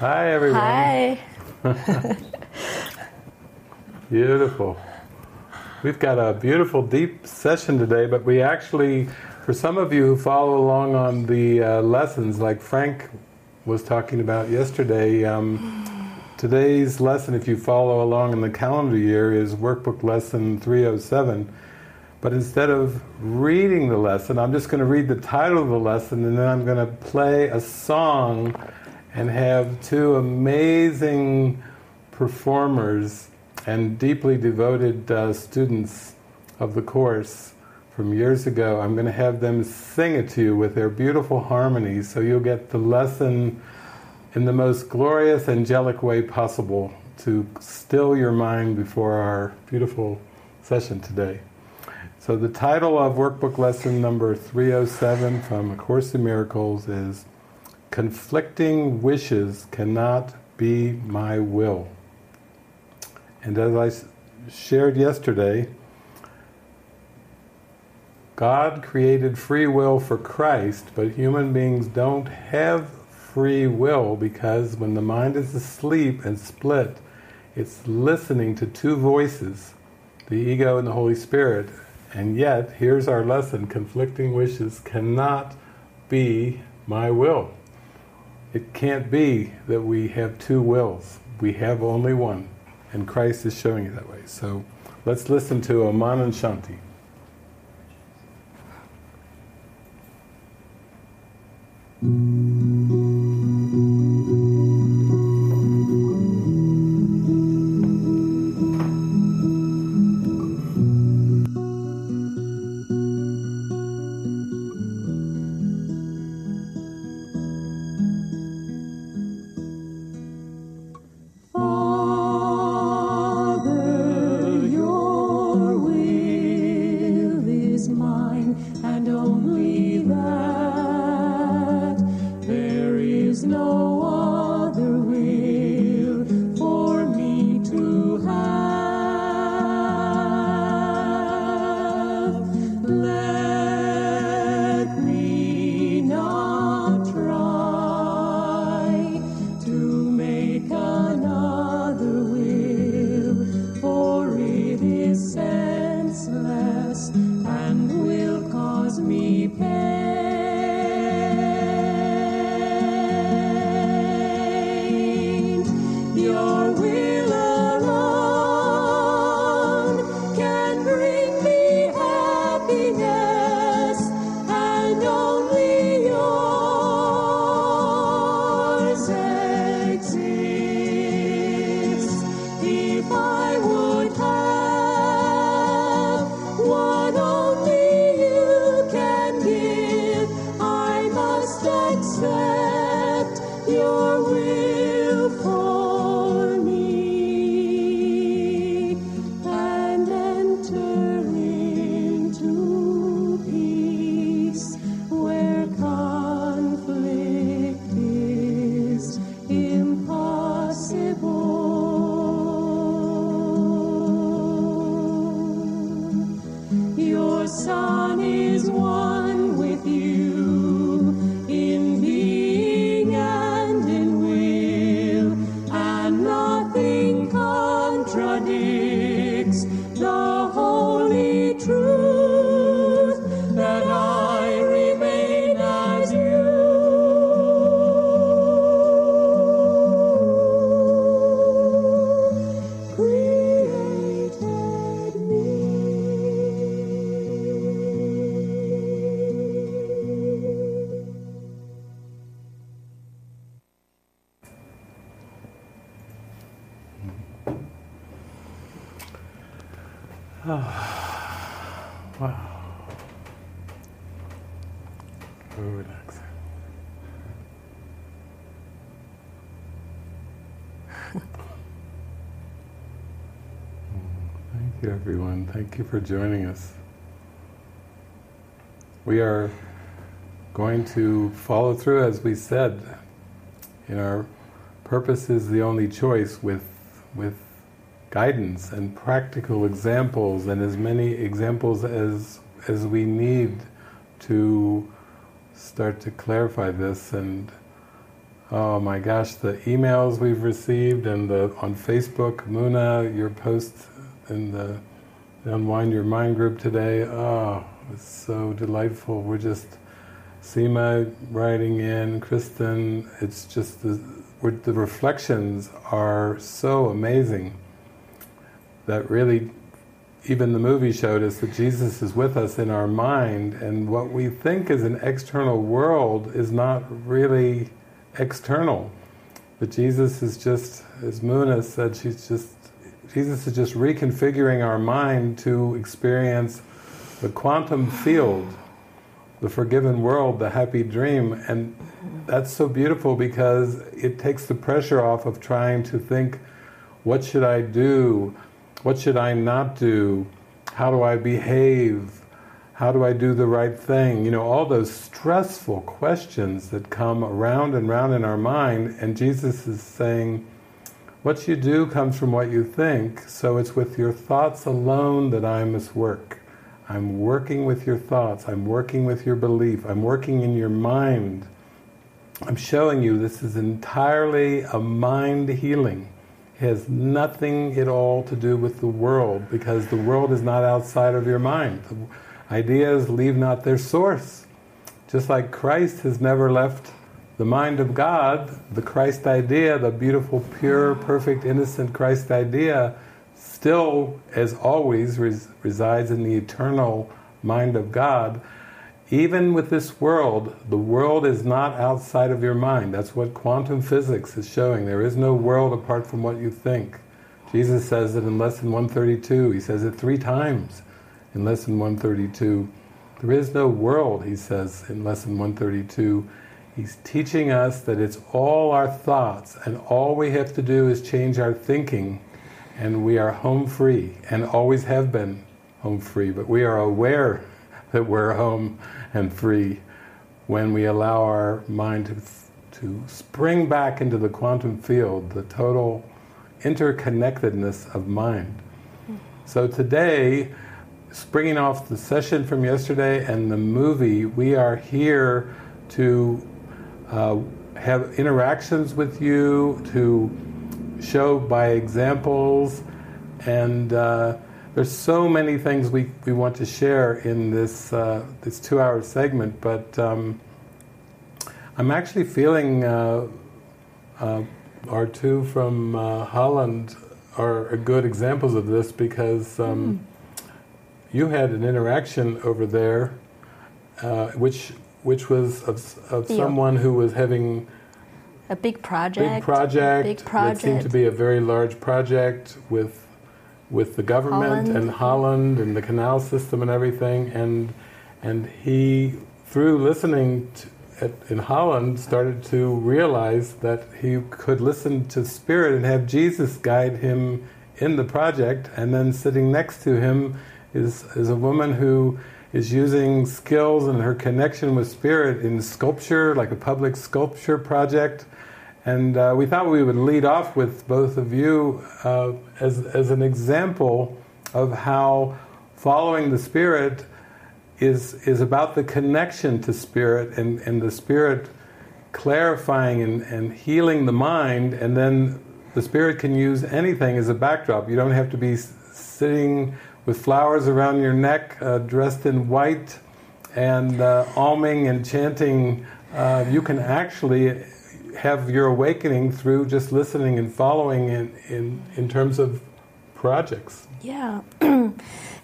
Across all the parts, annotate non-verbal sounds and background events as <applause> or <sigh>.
Hi, everyone. Hi. <laughs> Beautiful. We've got a beautiful, deep session today, but we actually, for some of you who follow along on the uh, lessons, like Frank was talking about yesterday, um, today's lesson, if you follow along in the calendar year, is workbook lesson 307. But instead of reading the lesson, I'm just going to read the title of the lesson and then I'm going to play a song and have two amazing performers and deeply devoted uh, students of the course from years ago. I'm going to have them sing it to you with their beautiful harmonies so you'll get the lesson in the most glorious, angelic way possible to still your mind before our beautiful session today. So the title of workbook lesson number 307 from A Course in Miracles is Conflicting Wishes Cannot Be My Will. And as I shared yesterday, God created free will for Christ, but human beings don't have free will because when the mind is asleep and split, it's listening to two voices, the ego and the Holy Spirit. And yet, here's our lesson conflicting wishes cannot be my will. It can't be that we have two wills, we have only one. And Christ is showing it that way. So let's listen to Aman and Shanti. Father, everyone. Thank you for joining us. We are going to follow through as we said. In our purpose is the only choice with with guidance and practical examples and as many examples as as we need to start to clarify this and Oh my gosh, the emails we've received and the on Facebook, Muna, your post in the Unwind Your Mind group today. Oh, it's so delightful. We're just Seema writing in, Kristen. It's just the, the reflections are so amazing that really even the movie showed us that Jesus is with us in our mind, and what we think is an external world is not really external. But Jesus is just, as Muna said, she's just, Jesus is just reconfiguring our mind to experience the quantum field, the forgiven world, the happy dream, and that's so beautiful because it takes the pressure off of trying to think, what should I do? What should I not do? How do I behave? How do I do the right thing? You know, all those stressful questions that come around and round in our mind, and Jesus is saying, what you do comes from what you think, so it's with your thoughts alone that I must work. I'm working with your thoughts, I'm working with your belief, I'm working in your mind. I'm showing you this is entirely a mind healing has nothing at all to do with the world because the world is not outside of your mind. The ideas leave not their source. Just like Christ has never left the mind of God, the Christ idea, the beautiful, pure, ah. perfect, innocent Christ idea, still, as always, res- resides in the eternal mind of God. Even with this world, the world is not outside of your mind. That's what quantum physics is showing. There is no world apart from what you think. Jesus says it in Lesson 132. He says it three times in Lesson 132. There is no world, he says in Lesson 132. He's teaching us that it's all our thoughts, and all we have to do is change our thinking, and we are home free, and always have been home free. But we are aware that we're home and free when we allow our mind to, to spring back into the quantum field, the total interconnectedness of mind. So today, springing off the session from yesterday and the movie, we are here to uh, have interactions with you, to show by examples, and uh, there's so many things we, we want to share in this uh, this two hour segment, but um, I'm actually feeling uh, uh, our two from uh, Holland are good examples of this because um, mm. you had an interaction over there, uh, which which was of, of someone who was having a big project. Big project. Big project. That seemed to be a very large project with with the government Holland. and Holland and the canal system and everything. And and he, through listening to, at, in Holland, started to realize that he could listen to Spirit and have Jesus guide him in the project. And then sitting next to him is is a woman who is using skills and her connection with Spirit in sculpture, like a public sculpture project and uh, we thought we would lead off with both of you uh, as, as an example of how following the Spirit is, is about the connection to Spirit and, and the Spirit clarifying and, and healing the mind, and then the Spirit can use anything as a backdrop. You don't have to be sitting with flowers around your neck, uh, dressed in white, and uh, alming and chanting. Uh, you can actually have your awakening through just listening and following in, in, in terms of projects. Yeah. <clears throat>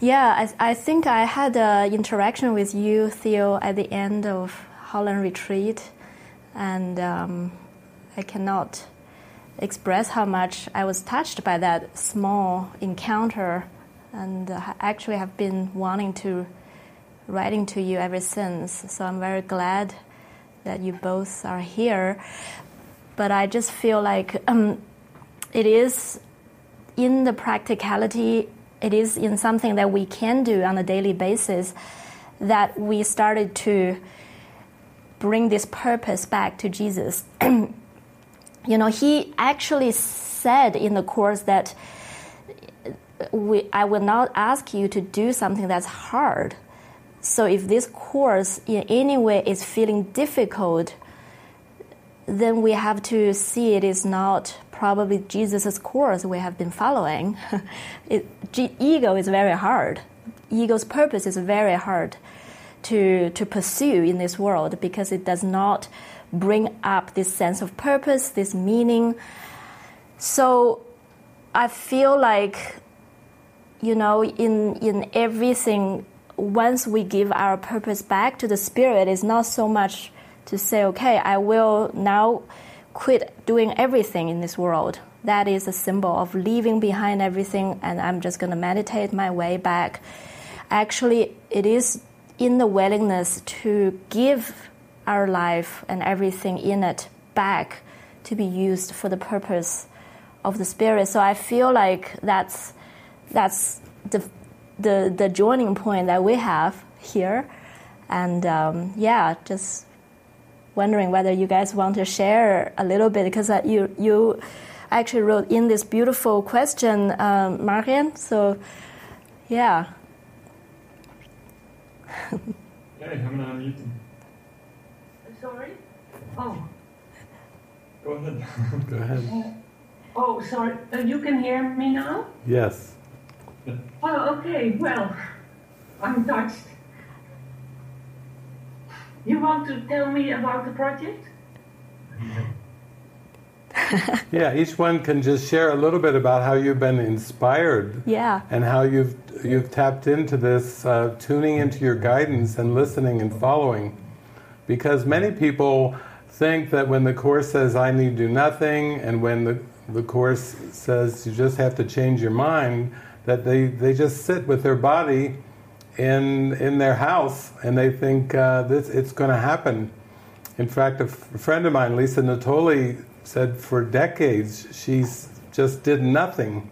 yeah, I, I think I had an interaction with you, Theo, at the end of Holland Retreat, and um, I cannot express how much I was touched by that small encounter, and uh, actually have been wanting to writing to you ever since. So I'm very glad that you both are here. But I just feel like um, it is in the practicality, it is in something that we can do on a daily basis that we started to bring this purpose back to Jesus. <clears throat> you know, he actually said in the course that we, I will not ask you to do something that's hard. So if this course in any way is feeling difficult, then we have to see it is not probably Jesus' course we have been following. <laughs> it, ego is very hard. Ego's purpose is very hard to, to pursue in this world because it does not bring up this sense of purpose, this meaning. So I feel like, you know, in, in everything, once we give our purpose back to the spirit, it's not so much to say, okay, I will now quit doing everything in this world. That is a symbol of leaving behind everything and I'm just going to meditate my way back. Actually, it is in the willingness to give our life and everything in it back to be used for the purpose of the spirit. So I feel like that's that's the the, the joining point that we have here, and um, yeah, just wondering whether you guys want to share a little bit because uh, you you actually wrote in this beautiful question, um, Marian. So yeah. Hey, I'm gonna unmute him. Sorry? Oh, Go ahead. Go ahead. oh, sorry. Uh, you can hear me now? Yes. Oh, okay. Well, I'm touched. You want to tell me about the project? <laughs> Yeah, each one can just share a little bit about how you've been inspired Yeah. and how you've you've tapped into this, uh, tuning into your guidance and listening and following. Because many people think that when the course says I need to do nothing, and when the the course says you just have to change your mind, that they they just sit with their body in in their house and they think uh, this it's going to happen. In fact, a f- friend of mine, Lisa Natoli, said for decades she just did nothing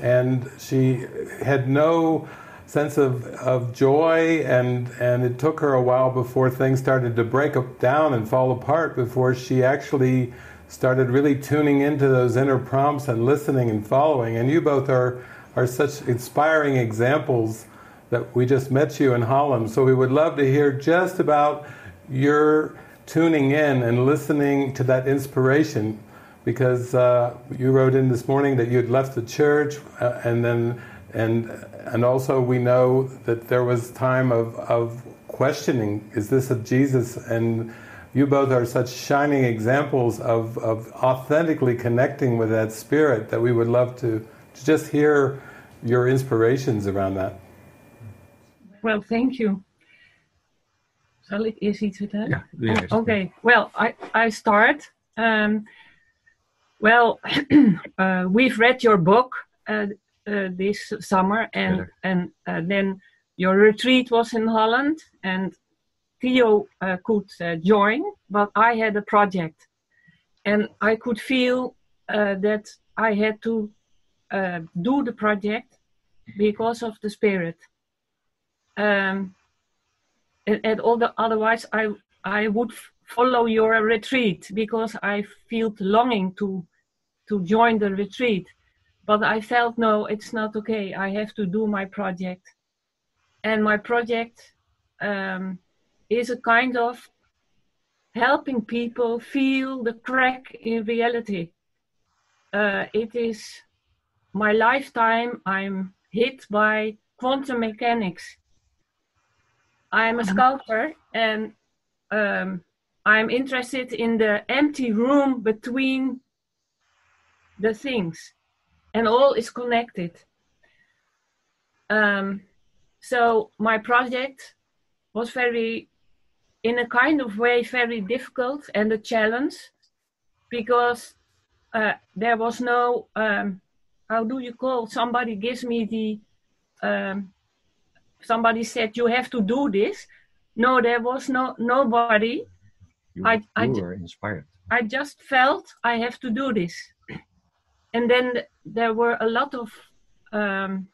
and she had no sense of, of joy and, and it took her a while before things started to break up, down and fall apart before she actually started really tuning into those inner prompts and listening and following and you both are, are such inspiring examples that we just met you in Holland so we would love to hear just about your tuning in and listening to that inspiration because uh, you wrote in this morning that you had left the church uh, and then and and also we know that there was time of, of questioning. Is this of Jesus? And you both are such shining examples of, of authentically connecting with that spirit that we would love to, to just hear your inspirations around that. Well, thank you. Zal ik eerst iets vertellen? Ja, doe jij eerst. Okay. Well, I, I start. Um, well, <clears throat> uh, we've read your book uh, uh, this summer, and Together. and uh, then your retreat was in Holland, and Theo uh, could uh, join, but I had a project, and I could feel uh, that I had to uh, do the project because of the spirit. Um, and, and all the, otherwise I I would follow your retreat because I felt longing to to join the retreat, but I felt no, it's not okay. I have to do my project, and my project um, is a kind of helping people feel the crack in reality. Uh, it is my lifetime. I'm hit by quantum mechanics. I'm a sculptor and um, I'm interested in the empty room between the things, and all is connected. Um, so my project was very, in a kind of way, very difficult and a challenge because uh, there was no, um, how do you call? Somebody gives me the, um, somebody said you have to do this. No, there was no nobody. You, I- I you d- were inspired. I just felt I have to do this. And then there were a lot of um,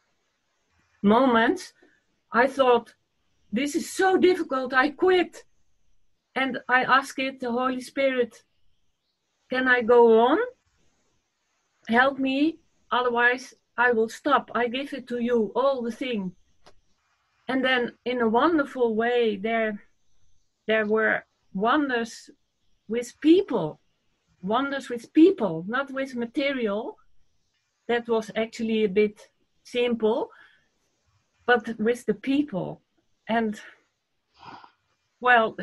moments I thought, this is so difficult, I quit. And I asked it, the Holy Spirit, can I go on? Help me, otherwise I will stop. I give it to you, all the thing. And then in a wonderful way, there, there were wonders with people wonders with people, not with material. That was actually a bit simple, but with the people. And well,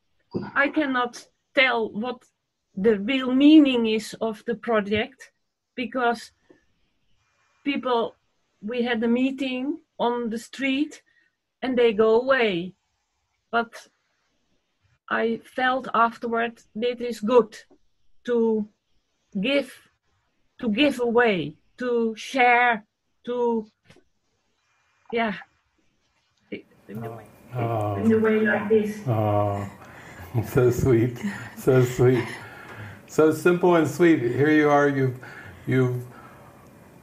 <laughs> I cannot tell what the real meaning is of the project because people, we had a meeting on the street and they go away. But I felt afterward that it is good to give, to give away, to share, to, yeah, in a way, Oh. in a way like this. Oh, <laughs> so sweet, so sweet, so simple and sweet. Here you are. You, you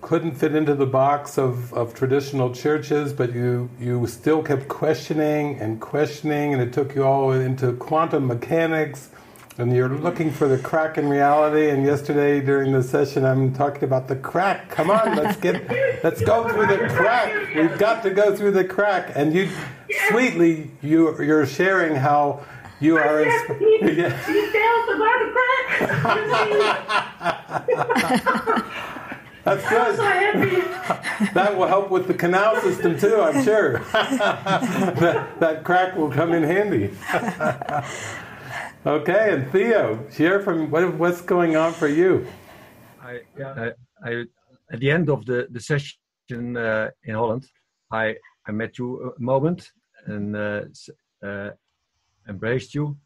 couldn't fit into the box of, of traditional churches, but you you still kept questioning and questioning, and it took you all into quantum mechanics. And you're looking for the crack in reality. And yesterday during the session, I'm talking about the crack. Come on, let's get, <laughs> let's go through the crack. We've got to go through the crack. And you, sweetly, you you're sharing how you are. Yes, he, <laughs> Yeah. he tells about the crack. <laughs> That's I'm so good. happy. <laughs> That will help with the canal system too, I'm sure. <laughs> that, that crack will come in handy. <laughs> okay, and Theo, share from what, what's going on for you. I, I, I, at the end of the, the session uh, in Holland, I, I met you a moment and uh, uh, embraced you.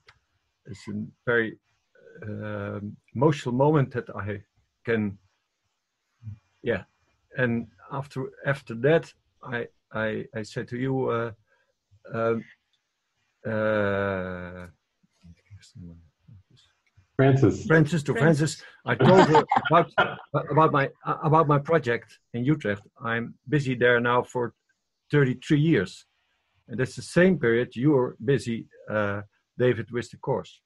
It's a very um emotional moment that I can, yeah. And after after that, I I, I said to you, uh, um, uh, Frances. Frances to Frances. I told her about about my about my project in Utrecht. I'm busy there now for 33 years, and that's the same period you're busy, uh, David, with the course.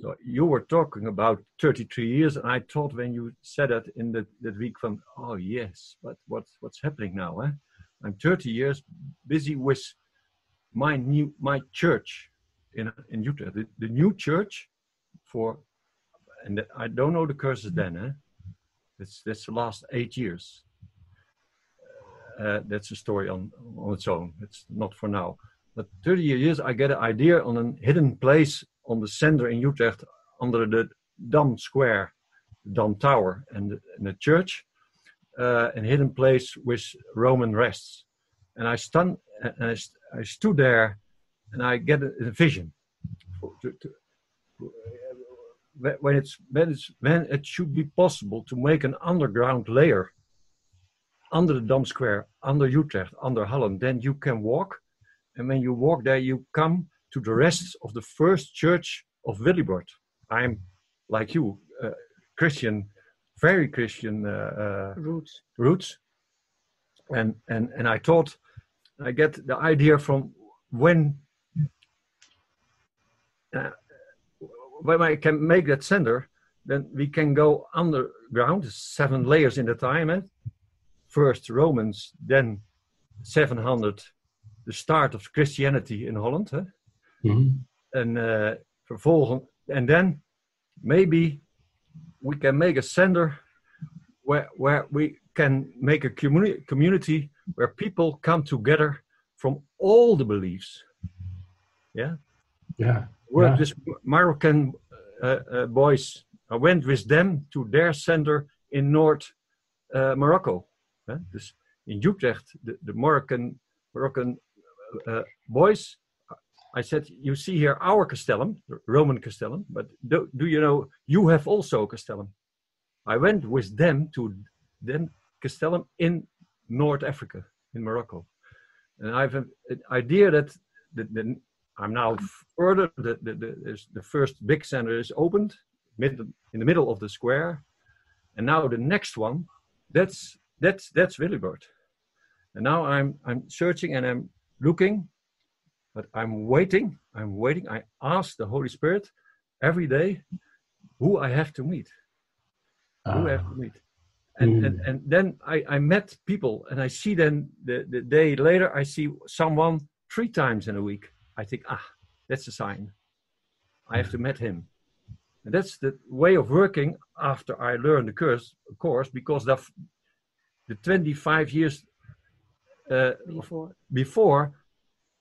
So you were talking about 33 years, and I thought when you said that in that, that week, from oh yes, but what's what's happening now? Eh? I'm 30 years busy with my new my church in in Utrecht, the, the new church for, and I don't know the curses then. Eh? That's that's the last eight years. Uh, that's a story on on its own. It's not for now. But 30 years, I get an idea on a hidden place on the center in Utrecht under the Dom Square, Dom Tower, and the, and the church, uh, a hidden place with Roman rests. And I stand, and I, st- I stood there, and I get a, a vision. To, to, when when it's when it's when it should be possible to make an underground layer under the Dom Square, under Utrecht, under Holland, then you can walk, and when you walk there, you come to the rest of the first church of Willibrord. I'm like you, uh, Christian, very Christian uh, uh, Roots. roots, and and and I thought I get the idea from when. Uh, when I can make that center, then we can go underground, seven layers in the time. Eh? First Romans, then 700, the start of Christianity in Holland. And uh, vervolgen, and then maybe we can make a center where, where we can make a communi- community where people come together from all the beliefs. Yeah Yeah. were Yeah. this Moroccan uh, uh, boys. I went with them to their center in North uh, Morocco. Huh? Dus in Utrecht, the, the Moroccan Moroccan uh, boys. I said, "You see here our castellum, Roman castellum, but do, do you know you have also castellum?" I went with them to then castellum in North Africa, in Morocco, and I have an idea that the, the I'm now further. The, the, the, first big center is opened mid, in the middle of the square, and now the next one, that's that's that's Willibrord. And now I'm I'm searching and I'm looking, but I'm waiting. I'm waiting. I ask the Holy Spirit every day who I have to meet. Who I have to meet. And, and, and then I, I met people and I see then the, the day later, I see someone three times in a week. I think, ah, that's a sign. I have to meet him. And that's the way of working after I learned the course, of course because the, the 25 years uh, Before. before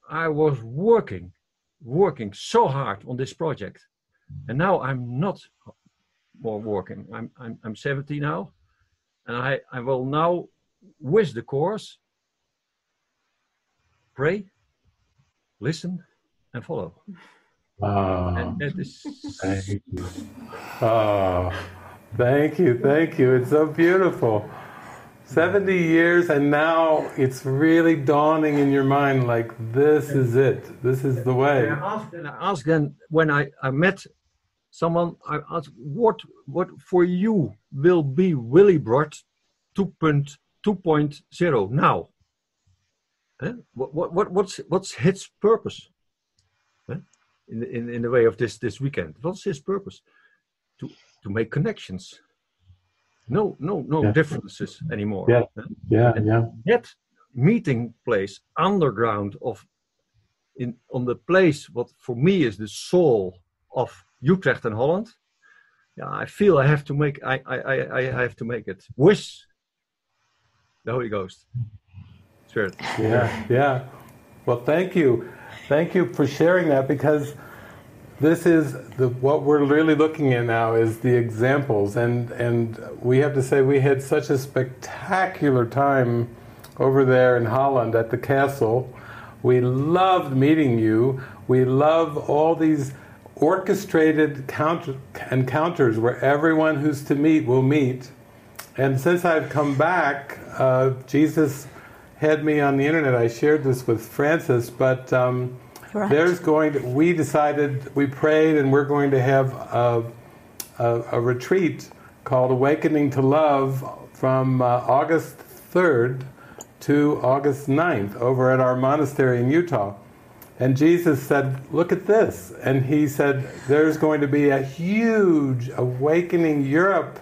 I was working, working so hard on this project. And now I'm not more working. I'm, I'm, I'm 70 now. And I, I will now, with the course, pray, listen, and follow. Oh, And that is thank you. Oh, thank you, thank you. It's so beautiful. 70 years, and now it's really dawning in your mind like this is it. This is the way. And I asked, then when I, I met someone, I asked, what, what for you will be Willibrord 2.2.0 now? Huh? What, what, what, what's, what's his purpose? Huh? In, in, in the way of this, this weekend, what's his purpose? To, to make connections. No, no, no Yeah. differences anymore. Yeah. Yeah, yeah. yet meeting place underground of in on the place what for me is the soul of Utrecht and Holland. Yeah, I feel I have to make I I, I, I have to make it wish the Holy Ghost. Spirit. Yeah, yeah. Well, thank you. Thank you for sharing that because this is the what we're really looking at now is the examples and and we have to say we had such a spectacular time over there in Holland at the castle. We loved meeting you. We love all these orchestrated counter, encounters where everyone who's to meet will meet. And since I've come back, uh, Jesus had me on the internet. I shared this with Frances, but um, <laughs> Right. there's going to, we decided, we prayed, and we're going to have a, a, a retreat called Awakening to Love from uh, August 3rd to August 9th over at our monastery in Utah. And Jesus said, Look at this. And he said, There's going to be a huge Awakening Europe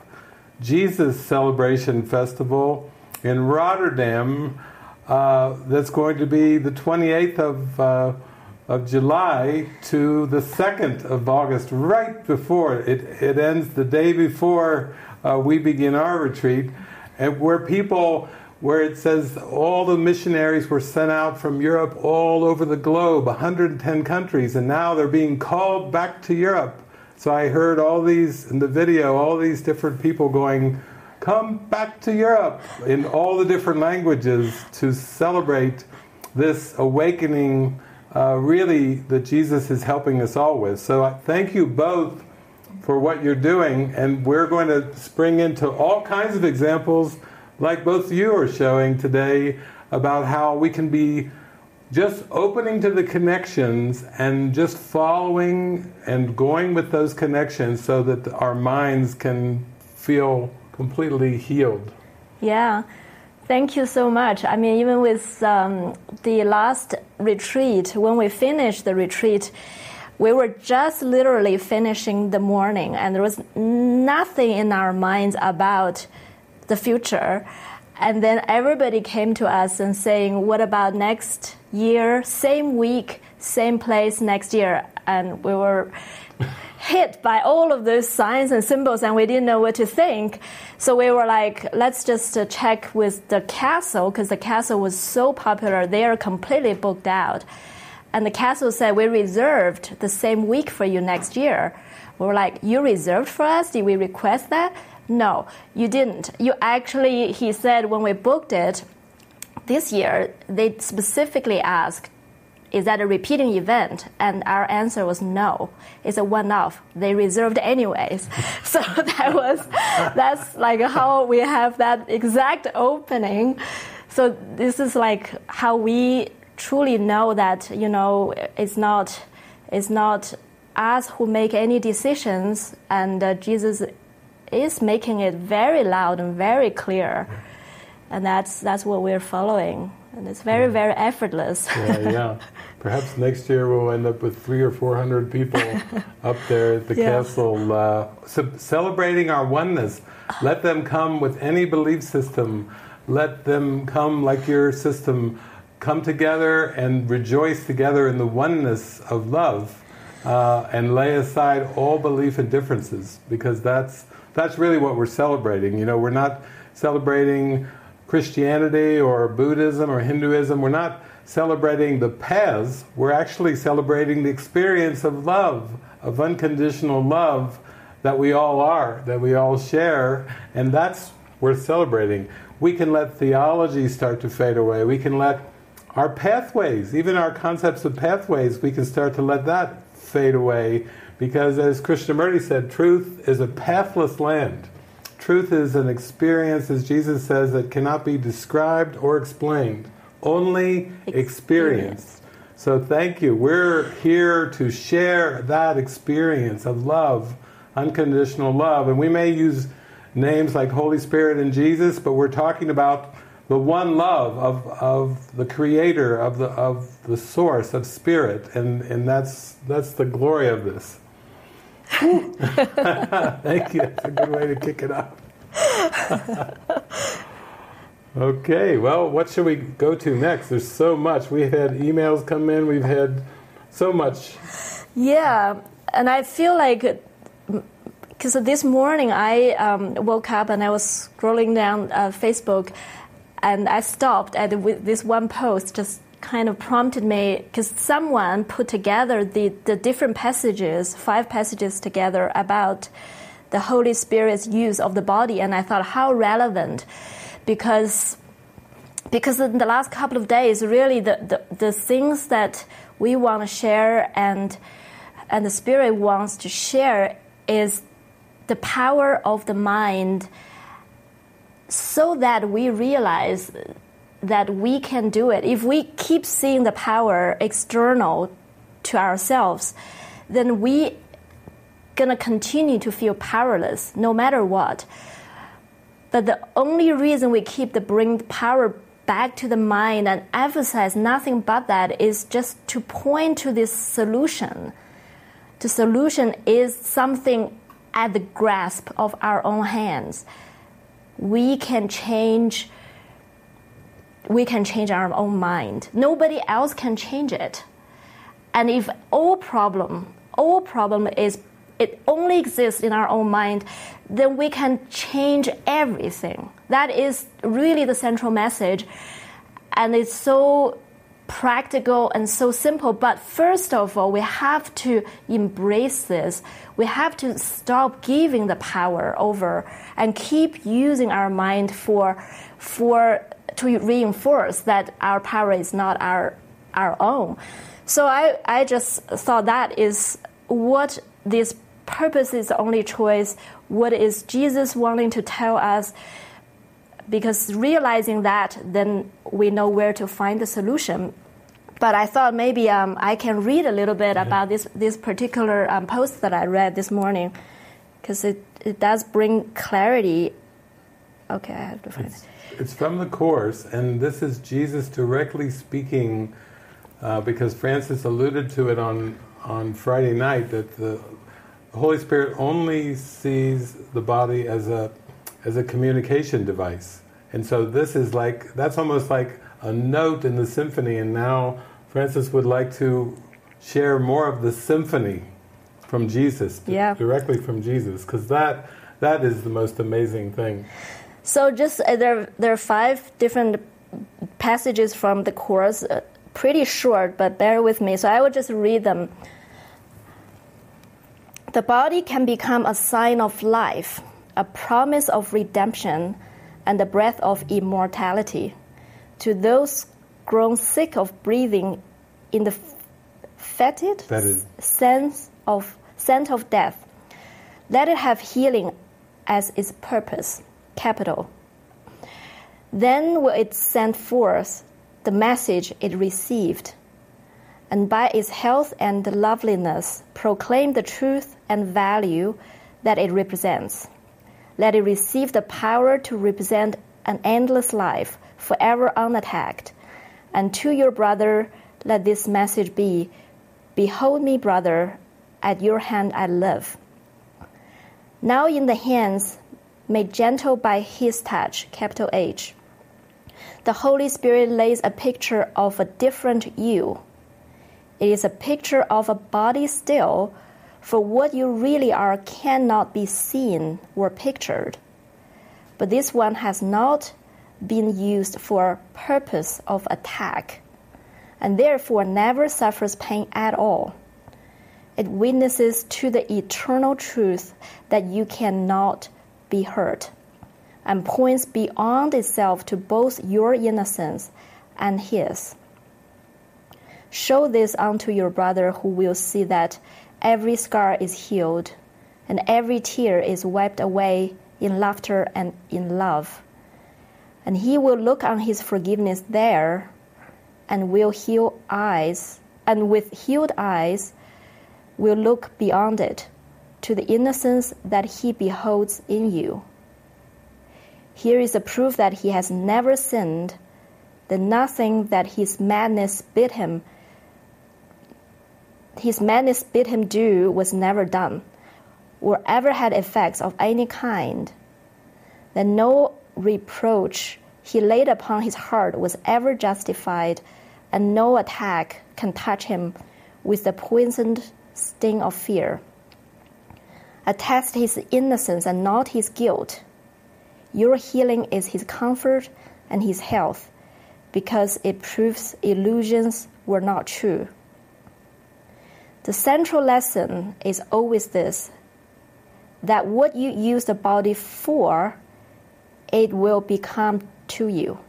Jesus Celebration Festival in Rotterdam uh, that's going to be the 28th of, uh, of July to the 2nd of August, right before it, it ends the day before uh, we begin our retreat, and where people where it says all the missionaries were sent out from Europe all over the globe, 110 countries, and now they're being called back to Europe. So I heard all these in the video, all these different people going, Come back to Europe in all the different languages to celebrate this awakening, uh, really, that Jesus is helping us all with. So I thank you both for what you're doing, and we're going to spring into all kinds of examples, like both you are showing today, about how we can be just opening to the connections and just following and going with those connections so that our minds can feel completely healed. Yeah, thank you so much. I mean, even with um, the last retreat, when we finished the retreat, we were just literally finishing the morning, and there was nothing in our minds about the future. And then everybody came to us and saying, "What about next year? Same week, same place next year?" And we were hit by all of those signs and symbols and we didn't know what to think. So we were like let's just uh, check with the castle because the castle was so popular they are completely booked out. And the castle said we reserved the same week for you next year. We were like you reserved for us? Did we request that? No you didn't. You actually he said when we booked it this year they specifically asked is that a repeating event? And our answer was no. It's a one-off. They reserved anyways. <laughs> so that was that's like how we have that exact opening. So this is like how we truly know that you know it's not it's not us who make any decisions, and uh, Jesus is making it very loud and very clear, and that's that's what we're following, and it's very very effortless. Yeah, yeah. <laughs> Perhaps next year we'll end up with three or four hundred people <laughs> up there at the Yeah. castle uh, ce- celebrating our oneness. Let them come with any belief system. Let them come like your system. Come together and rejoice together in the oneness of love. uh, and lay aside all belief and differences because that's that's really what we're celebrating. You know, we're not celebrating Christianity or Buddhism or Hinduism. We're not celebrating the paths. We're actually celebrating the experience of love, of unconditional love that we all are, that we all share, and that's worth celebrating. We can let theology start to fade away. We can let our pathways, even our concepts of pathways, we can start to let that fade away because, as Krishnamurti said, truth is a pathless land. Truth is an experience, as Jesus says, that cannot be described or explained, only experienced. So, thank you. We're here to share that experience of love, unconditional love. And we may use names like Holy Spirit and Jesus, but we're talking about the one love of, of the creator of the of the source of spirit and, and that's that's the glory of this. <laughs> <laughs> Thank you. That's a good way to kick it off. <laughs> okay, well, what should we go to next? There's so much. We've had emails come in. We've had so much. Yeah, and I feel like because this morning I um, woke up and I was scrolling down uh, Facebook, and I stopped at this one post just kind of prompted me because someone put together the, the different passages, five passages together about the Holy Spirit's use of the body, and I thought how relevant because because in the last couple of days, really the, the, the things that we want to share and and the Spirit wants to share is the power of the mind so that we realize that we can do it. If we keep seeing the power external to ourselves, then we gonna continue to feel powerless no matter what. But the only reason we keep the bring power back to the mind and emphasize nothing but that is just to point to this solution. The solution is something at the grasp of our own hands. We can change we can change our own mind. Nobody else can change it. And if all problem, all problem is it only exists in our own mind, then we can change everything. That is really the central message. And it's so practical and so simple. But first of all, we have to embrace this. We have to stop giving the power over and keep using our mind for, for to reinforce that our power is not our our own. So I, I just thought that is what this purpose is the only choice. What is Jesus wanting to tell us? Because realizing that, then we know where to find the solution. But I thought maybe um, I can read a little bit about this this particular um, post that I read this morning, because it, it does bring clarity. Okay, I have to find It's, it. it's from the Course, and this is Jesus directly speaking, uh, because Frances alluded to it on, on Friday night that the Holy Spirit only sees the body as a, as a communication device. And so this is like, that's almost like a note in the symphony, and now Frances would like to share more of the symphony from Jesus, Yeah. directly from Jesus, because that, that is the most amazing thing. So just uh, there, there are five different passages from the course, uh, pretty short, but bear with me. So I will just read them. The body can become a sign of life, a promise of redemption, and the breath of immortality. To those grown sick of breathing in the fetid sense of scent of death, let it have healing as its purpose, capital. Then will it send forth the message it received, and by its health and loveliness proclaim the truth and value that it represents. Let it receive the power to represent an endless life, forever unattacked. And to your brother, let this message be Behold me, brother, at your hand I live. Now in the hands, made gentle by his touch, capital H, the Holy Spirit lays a picture of a different you. It is a picture of a body still, for what you really are cannot be seen or pictured. But this one has not been used for purpose of attack, and therefore never suffers pain at all. It witnesses to the eternal truth that you cannot be hurt, and points beyond itself to both your innocence and his. Show this unto your brother, who will see that every scar is healed, and every tear is wiped away in laughter and in love. And he will look on his forgiveness there, and will heal eyes, and with healed eyes will look beyond it to the innocence that he beholds in you. Here is a proof that he has never sinned, that nothing that his madness bid him his madness bid him do was never done, or ever had effects of any kind, that no reproach he laid upon his heart was ever justified, and no attack can touch him with the poisoned sting of fear. Attest his innocence and not his guilt. Your healing is his comfort and his health, because it proves illusions were not true. The central lesson is always this that what you use the body for, it will become to you.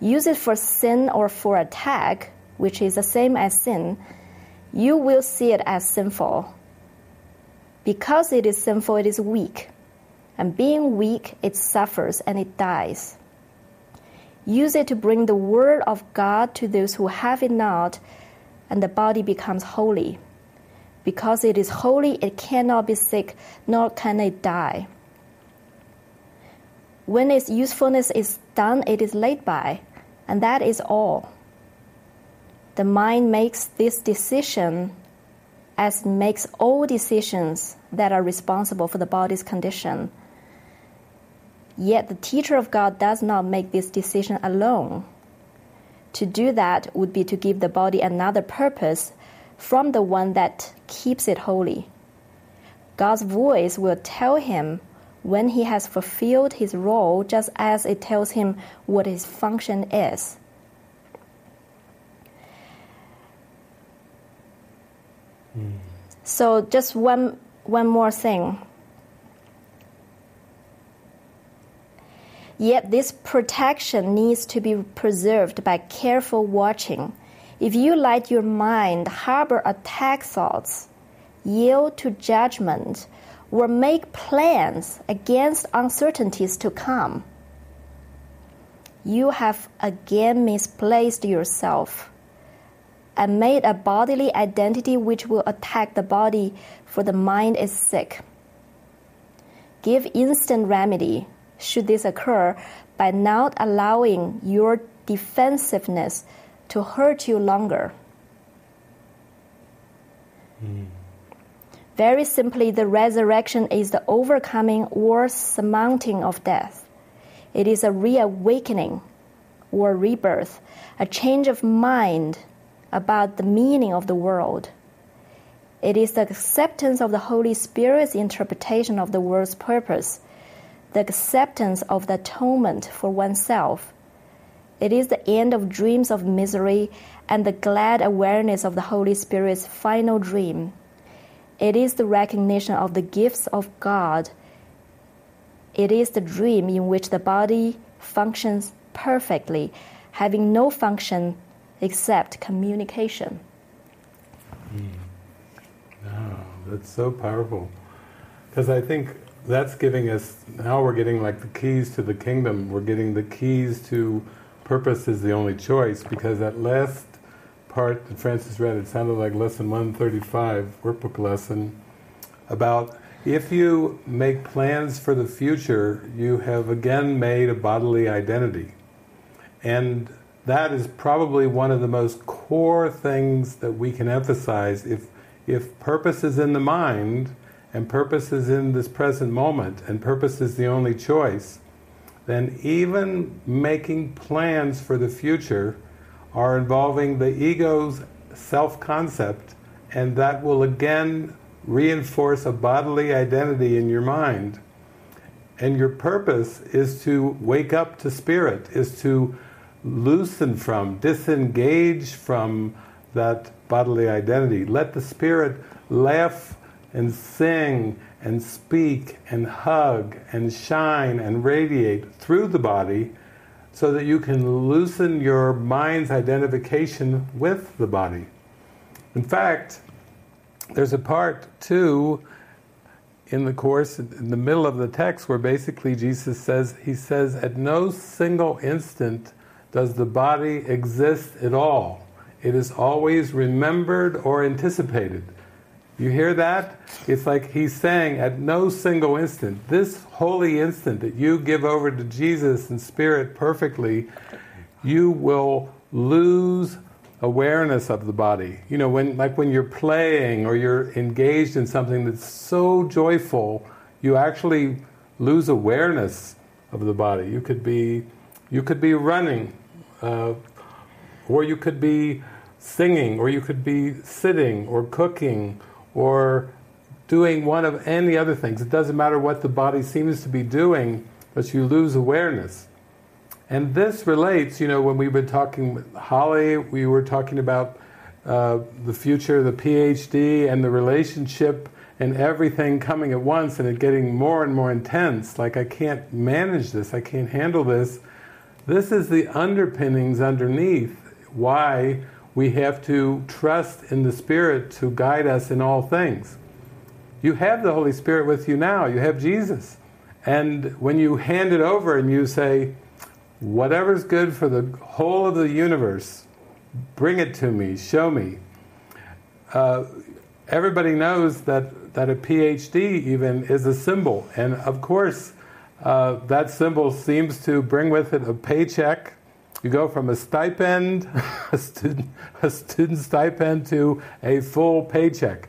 Use it for sin or for attack, which is the same as sin, you will see it as sinful. Because it is sinful, it is weak. And being weak, it suffers and it dies. Use it to bring the word of God to those who have it not and the body becomes holy. Because it is holy, it cannot be sick, nor can it die. When its usefulness is done, it is laid by, and that is all. The mind makes this decision as it makes all decisions that are responsible for the body's condition. Yet the teacher of God does not make this decision alone. To do that would be to give the body another purpose from the one that keeps it holy. God's voice will tell him when he has fulfilled his role, just as it tells him what his function is. Hmm. So, just one, one more thing. Yet this protection needs to be preserved by careful watching. If you let your mind harbor attack thoughts, yield to judgment, or make plans against uncertainties to come, you have again misplaced yourself and made a bodily identity which will attack the body, for the mind is sick. Give instant remedy should this occur by not allowing your defensiveness to hurt you longer. Mm. Very simply, the resurrection is the overcoming or surmounting of death. It is a reawakening or rebirth, a change of mind about the meaning of the world. It is the acceptance of the Holy Spirit's interpretation of the world's purpose the acceptance of the atonement for oneself. It is the end of dreams of misery and the glad awareness of the Holy Spirit's final dream. It is the recognition of the gifts of God. It is the dream in which the body functions perfectly, having no function except communication. Mm. Oh, that's so powerful. Because I think that's giving us now we're getting like the keys to the kingdom. We're getting the keys to purpose is the only choice because that last part that frances read it sounded like lesson 135 workbook lesson about if you make plans for the future you have again made a bodily identity. And that is probably one of the most core things that we can emphasize. If if purpose is in the mind and purpose is in this present moment, and purpose is the only choice, then even making plans for the future are involving the ego's self concept, and that will again reinforce a bodily identity in your mind. And your purpose is to wake up to spirit, is to loosen from, disengage from that bodily identity. Let the spirit laugh and sing and speak and hug and shine and radiate through the body so that you can loosen your mind's identification with the body. In fact, there's a part two in the course in the middle of the text where basically Jesus says he says at no single instant does the body exist at all. It is always remembered or anticipated. You hear that? It's like he's saying at no single instant, this holy instant that you give over to Jesus and Spirit perfectly, you will lose awareness of the body. You know, when like when you're playing or you're engaged in something that's so joyful, you actually lose awareness of the body. You could be, you could be running, uh, or you could be singing, or you could be sitting, or cooking, or doing one of any other things. It doesn't matter what the body seems to be doing, but you lose awareness. And this relates, you know, when we've been talking with Holly, we were talking about uh, the future, the PhD, and the relationship and everything coming at once and it getting more and more intense. Like, I can't manage this, I can't handle this. This is the underpinnings underneath why we have to trust in the Spirit to guide us in all things. You have the Holy Spirit with you now, you have Jesus. And when you hand it over and you say, whatever's good for the whole of the universe, bring it to me, show me. Uh, everybody knows that, that a PhD even is a symbol, and of course, uh, that symbol seems to bring with it a paycheck. You go from a stipend, <laughs> a student, a student stipend, to a full paycheck.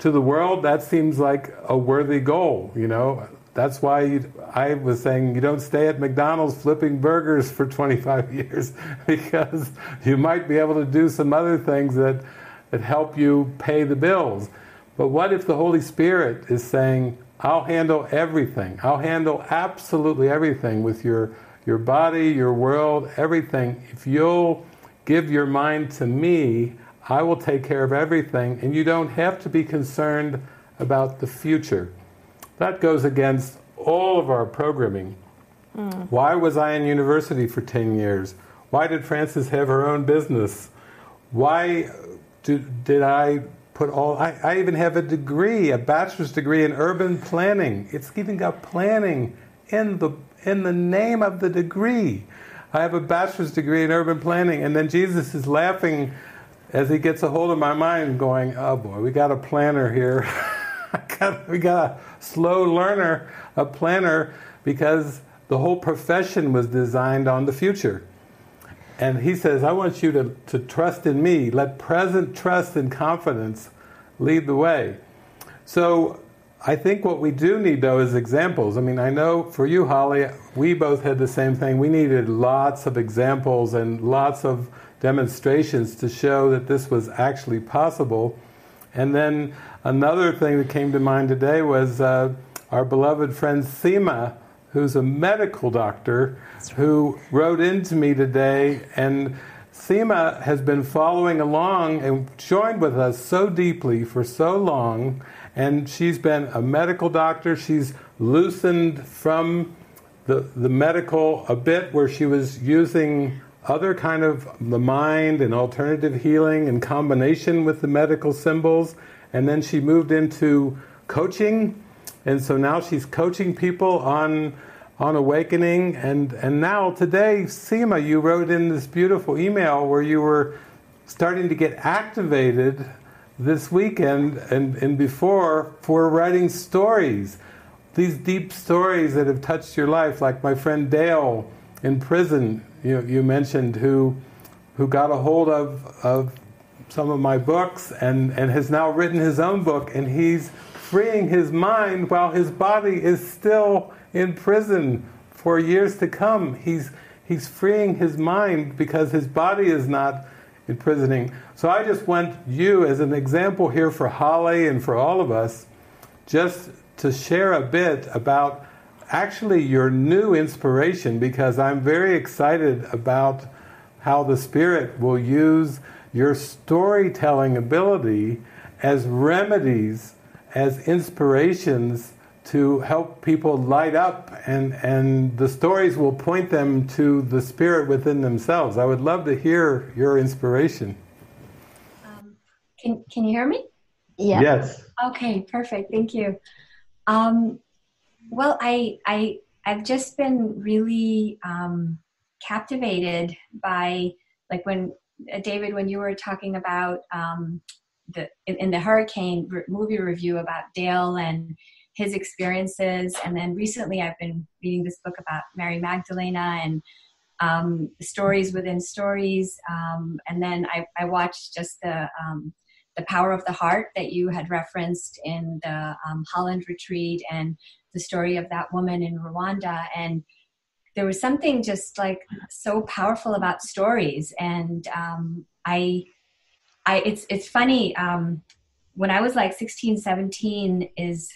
To the world, that seems like a worthy goal. You know, that's why I was saying you don't stay at McDonald's flipping burgers for 25 <laughs> years because you might be able to do some other things that, that help you pay the bills. But what if the Holy Spirit is saying, I'll handle everything. I'll handle absolutely everything with your, your body, your world, everything. If you'll give your mind to me, I will take care of everything, and you don't have to be concerned about the future. That goes against all of our programming. Mm. Why was I in university for 10 years? Why did Frances have her own business? Why do, did I put all, I, I even have a degree, a bachelor's degree in urban planning. It's even got planning in the, in the name of the degree. I have a bachelor's degree in urban planning, and then Jesus is laughing as he gets a hold of my mind, going, Oh boy, we got a planner here. <laughs> we got a slow learner, a planner, because the whole profession was designed on the future. And he says, I want you to, to trust in me. Let present trust and confidence lead the way. So I think what we do need, though, is examples. I mean, I know for you, Holly, we both had the same thing. We needed lots of examples and lots of demonstrations to show that this was actually possible. And then Another thing that came to mind today was uh, our beloved friend Seema, who's a medical doctor, who wrote into me today. And Seema has been following along and joined with us so deeply for so long. And she's been a medical doctor. She's loosened from the, the medical a bit where she was using other kind of the mind and alternative healing in combination with the medical symbols and then she moved into coaching, and so now she's coaching people on on awakening. And and now today, Seema, you wrote in this beautiful email where you were starting to get activated this weekend and, and before for writing stories. These deep stories that have touched your life, like my friend Dale in prison, you, you mentioned, who who got a hold of, of some of my books and, and has now written his own book, and he's freeing his mind while his body is still in prison for years to come. He's, he's freeing his mind because his body is not imprisoning. So I just want you as an example here for Holly and for all of us, just to share a bit about actually your new inspiration because I'm very excited about how the Spirit will use your storytelling ability as remedies, as inspirations to help people light up and, and the stories will point them to the spirit within themselves. I would love to hear your inspiration. Um, can, can you hear me? Yeah. Yes. Okay, perfect. Thank you. Um, well, I, I, I've just been really um, captivated by, like when uh, David, when you were talking about um, the in, in the hurricane re- movie review about Dale and his experiences. And then recently I've been reading this book about Mary Magdalena and um, stories within stories. Um, and then I, I, watched just the, um, the power of the heart that you had referenced in the um, Holland retreat and the story of that woman in Rwanda. And there was something just like so powerful about stories. And um, I, I, it's, it's funny. Um, when I was like 16, 17 is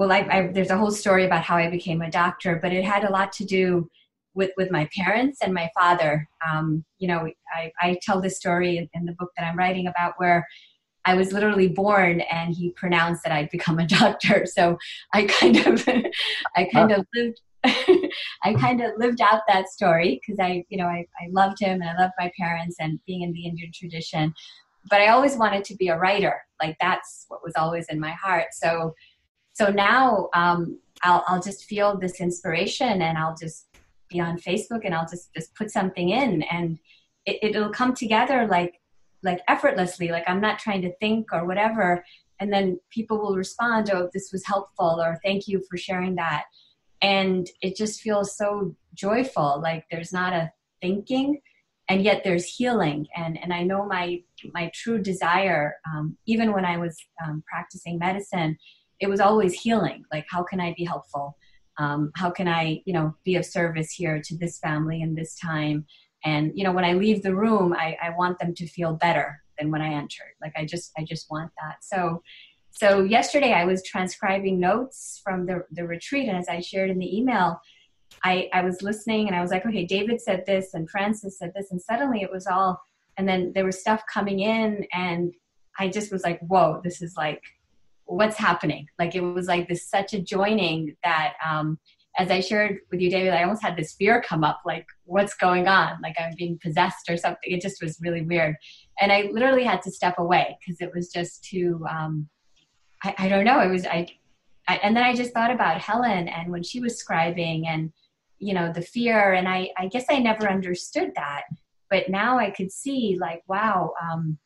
well, I, I, there's a whole story about how I became a doctor, but it had a lot to do with with my parents and my father. Um, you know, I, I tell this story in, in, the book that I'm writing about where I was literally born and he pronounced that I'd become a <laughs> doctor. So I kind of, <laughs> I kind of lived. <laughs> I kind of lived out that story because I, you know, I, I loved him and I loved my parents and being in the Indian tradition. But I always wanted to be a writer. Like that's what was always in my heart. So so now um, I'll, I'll just feel this inspiration and I'll just be on Facebook and I'll just, just put something in and it, it'll come together like, like effortlessly, like I'm not trying to think or whatever. And then people will respond, oh, this was helpful or thank you for sharing that. And it just feels so joyful. Like there's not a thinking and yet there's healing and and i know my my true desire um, even when i was um, practicing medicine it was always healing like how can i be helpful? Um, how can i you know be of service here to this family in this time? And you know when i leave the room I, I want them to feel better than when i entered. Like i just i just want that. So so yesterday i was transcribing notes from the, the retreat and as i shared in the email I, I was listening and i was like okay david said this and frances said this and suddenly it was all and then there was stuff coming in and i just was like whoa this is like what's happening? Like it was like this such a joining that um as i shared with you david i almost had this fear come up like what's going on? Like i'm being possessed or something. It just was really weird. And i literally had to step away because it was just too um I, I don't know. It was I, I and then i just thought about helen and when she was scribing and you know the fear. And i i guess i never understood that. But now i could see like wow um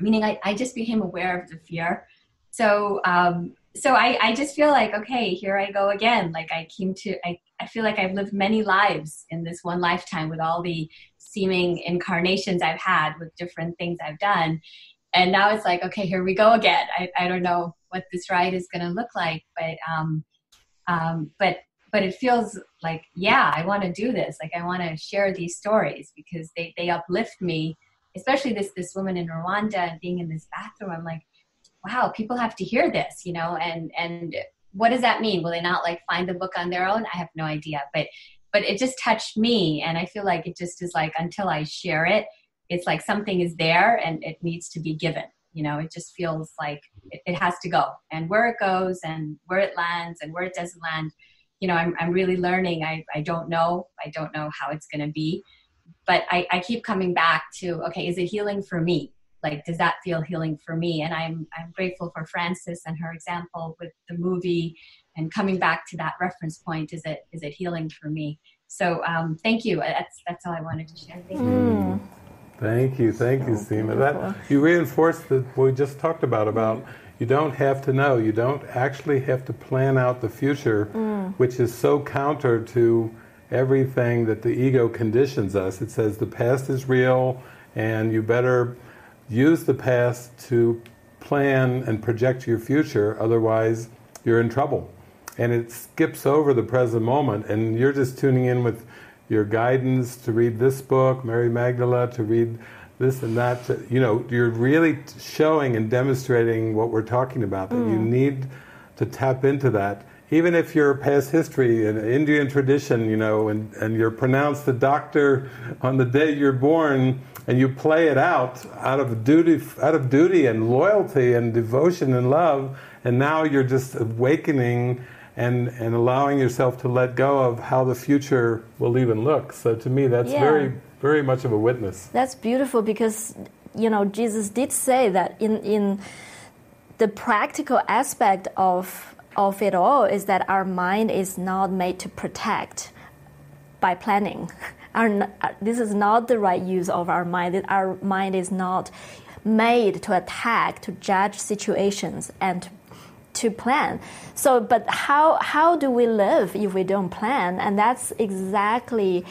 meaning i, I just became aware of the fear so um, so I, I just feel like okay here i go again. Like i came to I, I feel like i've lived many lives in this one lifetime with all the seeming incarnations i've had with different things i've done. And now it's like okay here we go again. I, I don't know what this ride is going to look like but um, um, but but it feels like yeah i want to do this. Like i want to share these stories because they, they uplift me especially this this woman in rwanda and being in this bathroom. I'm like wow, people have to hear this, you know, and and what does that mean? Will they not like find the book on their own? I have no idea, but but it just touched me, and I feel like it just is like until I share it, it's like something is there and it needs to be given. You know, it just feels like it, has to go, and where it goes, and where it lands, and where it doesn't land. You know, I'm I'm really learning. I I don't know. I don't know how it's going to be, but I I keep coming back to okay, is it healing for me? Like does that feel healing for me? And i'm i'm grateful for frances and her example with the movie and coming back to that reference point is it is it healing for me? So um, thank you. That's that's all i wanted to share. Thank you. Mm. thank you thank you seema. That you reinforced the, what we just talked about about you don't have to know. You don't actually have to plan out the future mm. which is so counter to everything that the ego conditions us. It says the past is real and you better use the past to plan and project your future, otherwise, you're in trouble. And it skips over the present moment, and you're just tuning in with your guidance to read this book, Mary Magdala, to read this and that. To, you know, you're really showing and demonstrating what we're talking about. That you mm. need to tap into that. Even if your past history, an Indian tradition, you know, and, and you're pronounced a doctor on the day you're born, and you play it out out of duty, out of duty and loyalty and devotion and love, and now you're just awakening and and allowing yourself to let go of how the future will even look. So to me, that's Yeah. very very much of a witness. That's beautiful because you know Jesus did say that in in the practical aspect of of it all is that our mind is not made to protect by planning. <laughs> N- uh, this is not the right use of our mind. Our mind is not made to attack, to judge situations, and to to plan. So, but how how do we live if we don't plan? And that's exactly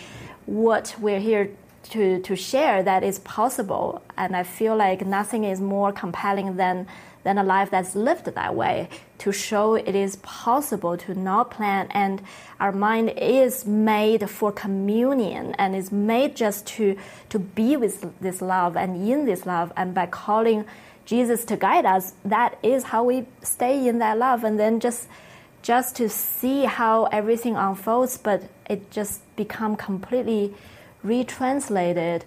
what we're here to to share. That is possible, and I feel like nothing is more compelling than than a life that's lived that way. To show it is possible to not plan, and our mind is made for communion, and is made just to to be with this love and in this love, and by calling Jesus to guide us, that is how we stay in that love and then just just to see how everything unfolds, but it just become completely retranslated.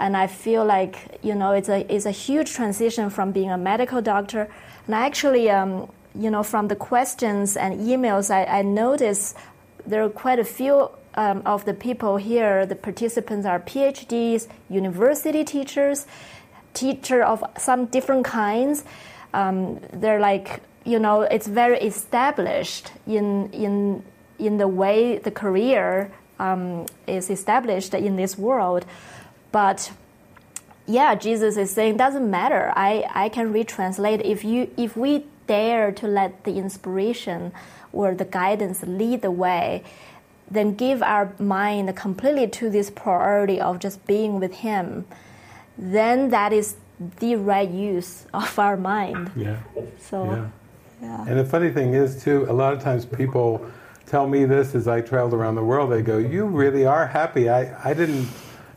And I feel like, you know, it's a it's a huge transition from being a medical doctor. And I actually um, you know, from the questions and emails I, I noticed there are quite a few um, of the people here, the participants are PhDs, university teachers, teacher of some different kinds. Um, they're like, you know, it's very established in in in the way the career um, is established in this world, but yeah, Jesus is saying doesn't matter. I, I can retranslate if you if we dare to let the inspiration or the guidance lead the way, then give our mind completely to this priority of just being with Him, then that is the right use of our mind. Yeah. So Yeah. yeah. And the funny thing is, too, a lot of times people tell me this as I traveled around the world. They go, You really are happy. I, I didn't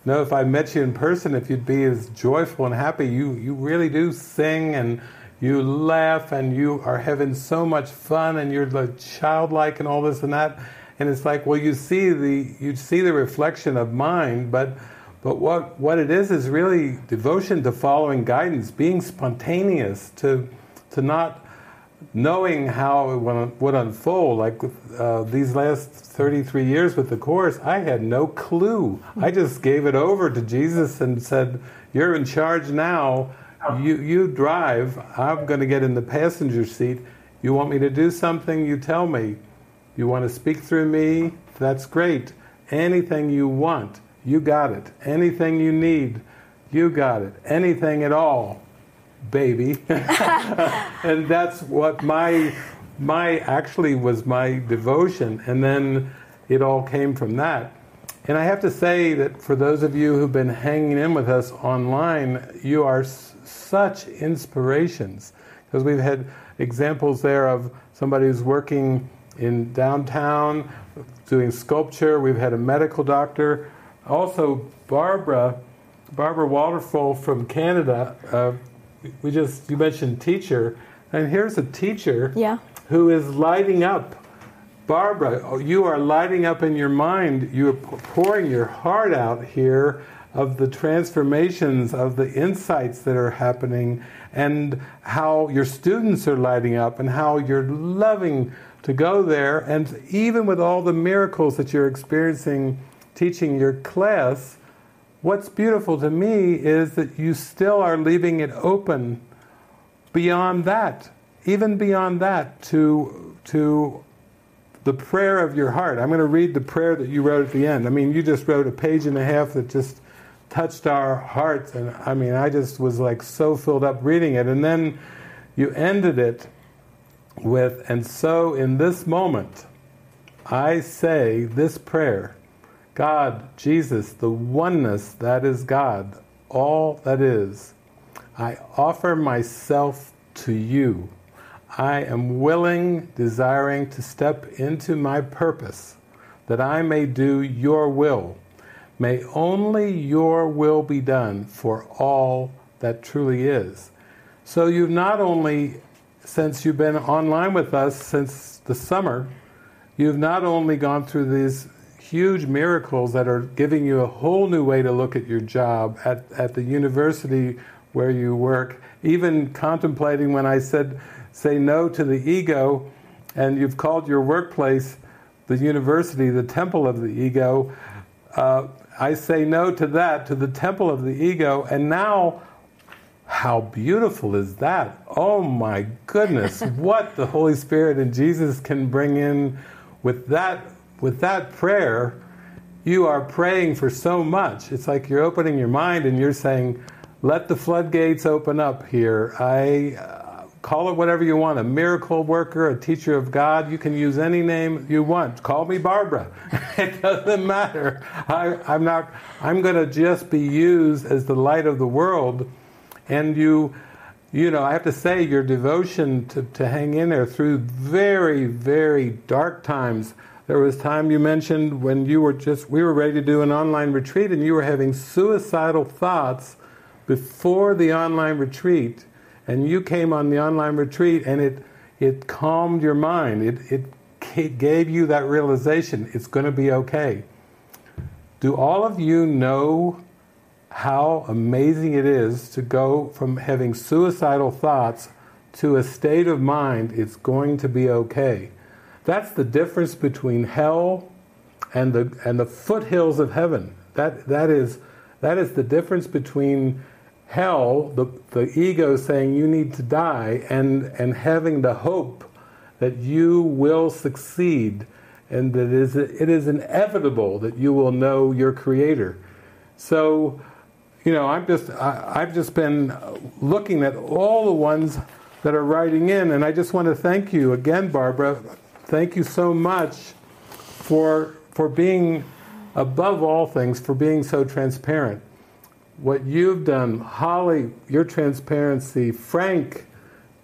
know if I met you in person if you'd be as joyful and happy. You, you really do sing and you laugh and you are having so much fun and you're like childlike and all this and that. And it's like, well, you see the you see the reflection of mind, but but what what it is is really devotion to following guidance, being spontaneous, to to not knowing how it would- unfold. Like uh, these last 33 years with the course, I had no clue. I just gave it over to Jesus and said, "You're in charge now. You you drive. I'm going to get in the passenger seat. You want me to do something? You tell me. You want to speak through me? That's great. Anything you want, you got it. Anything you need, you got it. Anything at all." Baby. <laughs> And that's what my my actually was my devotion. And then it all came from that. And i have to say that for those of you who've been hanging in with us online you are s- such inspirations. Because we've had examples there of somebody who's working in downtown doing sculpture. We've had a medical doctor. Also barbara barbara waterfall from canada uh, we just you mentioned teacher and here's a teacher Yeah. who is lighting up. Barbara you are lighting up in your mind. You are pouring your heart out here of the transformations of the insights that are happening and how your students are lighting up and how you're loving to go there. And even with all the miracles that you're experiencing teaching your class What's beautiful to me is that you still are leaving it open beyond that, even beyond that, to, to the prayer of your heart. I'm going to read the prayer that you wrote at the end. I mean, you just wrote a page and a half that just touched our hearts, and I mean, I just was like so filled up reading it. And then you ended it with, and so in this moment, I say this prayer. God, Jesus, the oneness that is God, all that is, I offer myself to you. I am willing, desiring to step into my purpose, that I may do your will. May only your will be done for all that truly is. So you've not only, since you've been online with us since the summer, you've not only gone through these huge miracles that are giving you a whole new way to look at your job at, at the university where you work, even contemplating when I said, say no to the ego, and you've called your workplace the university, the temple of the ego. Uh, I say no to that, to the temple of the ego, and now how beautiful is that? Oh my goodness, <laughs> what the Holy Spirit and Jesus can bring in with that with that prayer, you are praying for so much. It's like you're opening your mind and you're saying, "Let the floodgates open up here." I uh, call it whatever you want, a miracle worker, a teacher of God. You can use any name you want. Call me Barbara. <laughs> it doesn't matter. I, I'm not. I'm going to just be used as the light of the world and you you know, I have to say, your devotion to, to hang in there through very, very dark times. There was time you mentioned when you were just, we were ready to do an online retreat and you were having suicidal thoughts before the online retreat. And you came on the online retreat and it, it calmed your mind. It, it gave you that realization it's going to be okay. Do all of you know how amazing it is to go from having suicidal thoughts to a state of mind, it's going to be okay. That's the difference between hell and the, and the foothills of heaven. That, that, is, that is the difference between hell, the, the ego saying you need to die, and, and having the hope that you will succeed and that it is, it is inevitable that you will know your Creator. So, you know, I'm just, I, I've just been looking at all the ones that are writing in, and I just want to thank you again, Barbara. Thank you so much for for being above all things, for being so transparent. What you've done, Holly, your transparency, Frank,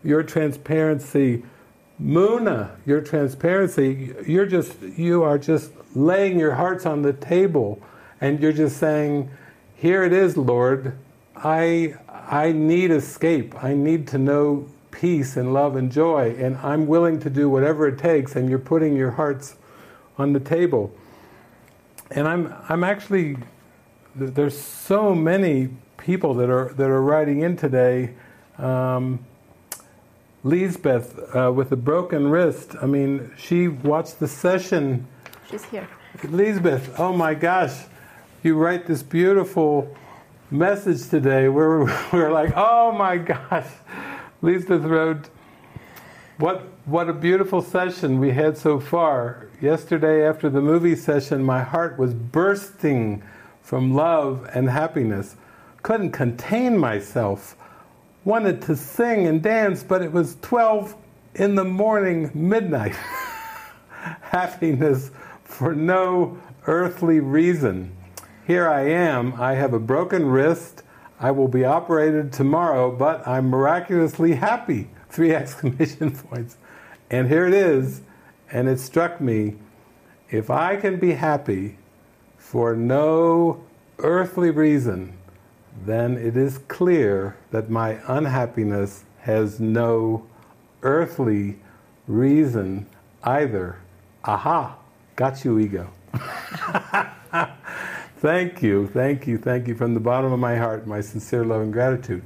your transparency, Muna, your transparency, you're just you are just laying your hearts on the table and you're just saying, here it is, Lord. I, I need escape. I need to know peace and love and joy, and I'm willing to do whatever it takes, and you're putting your hearts on the table. And I'm, I'm actually, there's so many people that are, that are writing in today. Um, Lisbeth uh, with a broken wrist. I mean, she watched the session. She's here. Lisbeth, oh my gosh you write this beautiful message today where <laughs> we're like, oh my gosh, Lisbeth wrote, what, what a beautiful session we had so far. Yesterday, after the movie session, my heart was bursting from love and happiness. Couldn't contain myself. Wanted to sing and dance, but it was 12 in the morning, midnight. <laughs> happiness for no earthly reason. Here I am, I have a broken wrist, I will be operated tomorrow, but I'm miraculously happy. <laughs> Three exclamation points. And here it is, and it struck me if I can be happy for no earthly reason, then it is clear that my unhappiness has no earthly reason either. Aha, got you, ego. <laughs> Thank you, thank you, thank you from the bottom of my heart, my sincere love and gratitude.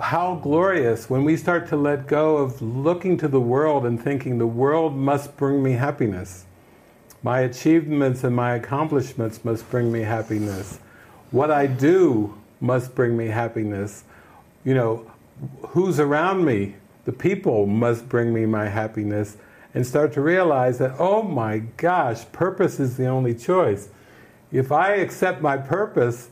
How glorious when we start to let go of looking to the world and thinking the world must bring me happiness. My achievements and my accomplishments must bring me happiness. What I do must bring me happiness. You know, who's around me, the people must bring me my happiness. And start to realize that, oh my gosh, purpose is the only choice if I accept my purpose,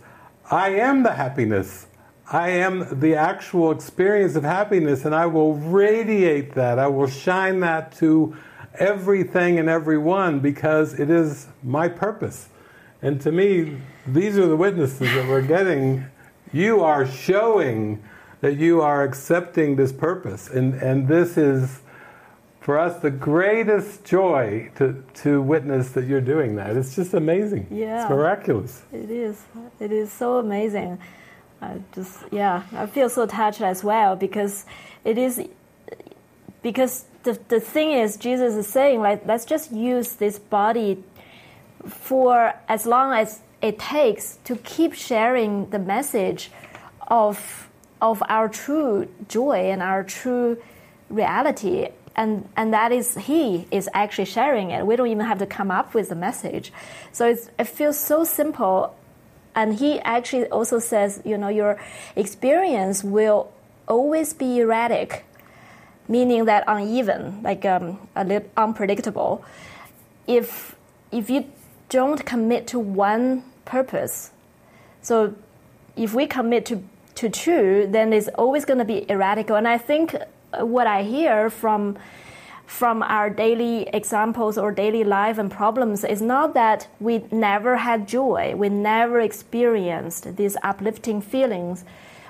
I am the happiness. I am the actual experience of happiness, and I will radiate that. I will shine that to everything and everyone because it is my purpose. And to me, these are the witnesses that we're getting. You are showing that you are accepting this purpose, and, and this is for us the greatest joy to, to witness that you're doing that. It's just amazing. Yeah. It's miraculous. It is. It is so amazing. I just yeah, I feel so touched as well because it is because the the thing is Jesus is saying like let's just use this body for as long as it takes to keep sharing the message of of our true joy and our true reality and and that is he is actually sharing it. We don't even have to come up with the message. So it feels so simple. And he actually also says you know your experience will always be erratic meaning that uneven like um, a little unpredictable. If if you don't commit to one purpose so if we commit to to two then it's always going to be erratic and i think what i hear from from our daily examples or daily life and problems is not that we never had joy, we never experienced these uplifting feelings,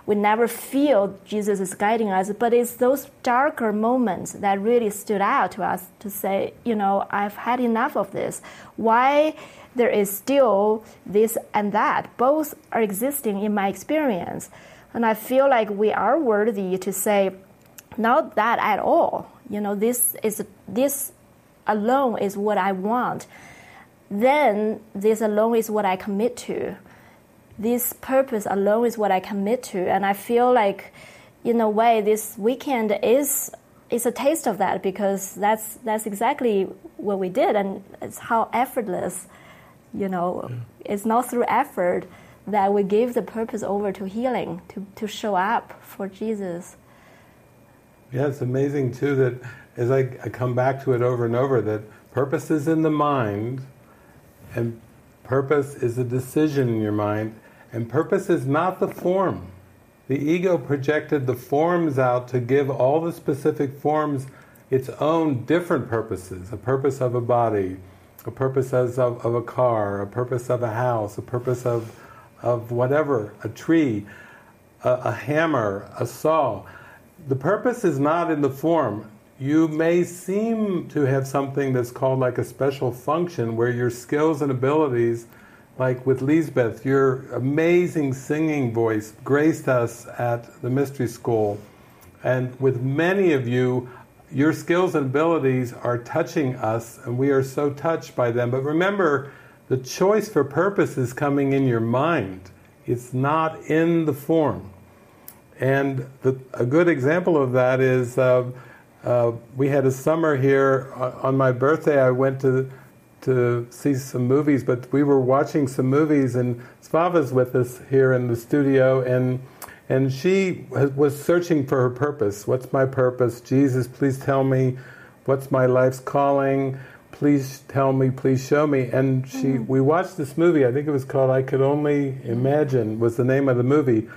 we never feel Jesus is guiding us, but it's those darker moments that really stood out to us to say, you know, I've had enough of this. Why there is still this and that? Both are existing in my experience. And I feel like we are worthy to say, not that at all. You know this is this alone is what i want. Then this alone is what i commit to. This purpose alone is what i commit to. And i feel like in a way this weekend is is a taste of that because that's that's exactly what we did. And it's how effortless you know yeah. it's not through effort that we give the purpose over to healing to, to show up for jesus yeah, it's amazing too that as I, I come back to it over and over, that purpose is in the mind, and purpose is a decision in your mind, and purpose is not the form. The ego projected the forms out to give all the specific forms its own different purposes a purpose of a body, a purpose of, of a car, a purpose of a house, a purpose of, of whatever, a tree, a, a hammer, a saw the purpose is not in the form. You may seem to have something that's called like a special function where your skills and abilities, like with Lisbeth, your amazing singing voice graced us at the mystery school. And with many of you, your skills and abilities are touching us, and we are so touched by them. But remember, the choice for purpose is coming in your mind, it's not in the form. And the, a good example of that is uh, uh, we had a summer here. On my birthday, I went to to see some movies, but we were watching some movies, and Svava's with us here in the studio, and and she was searching for her purpose. What's my purpose? Jesus, please tell me. What's my life's calling? Please tell me. Please show me. And she, mm-hmm. we watched this movie. I think it was called "I Could Only Imagine." Was the name of the movie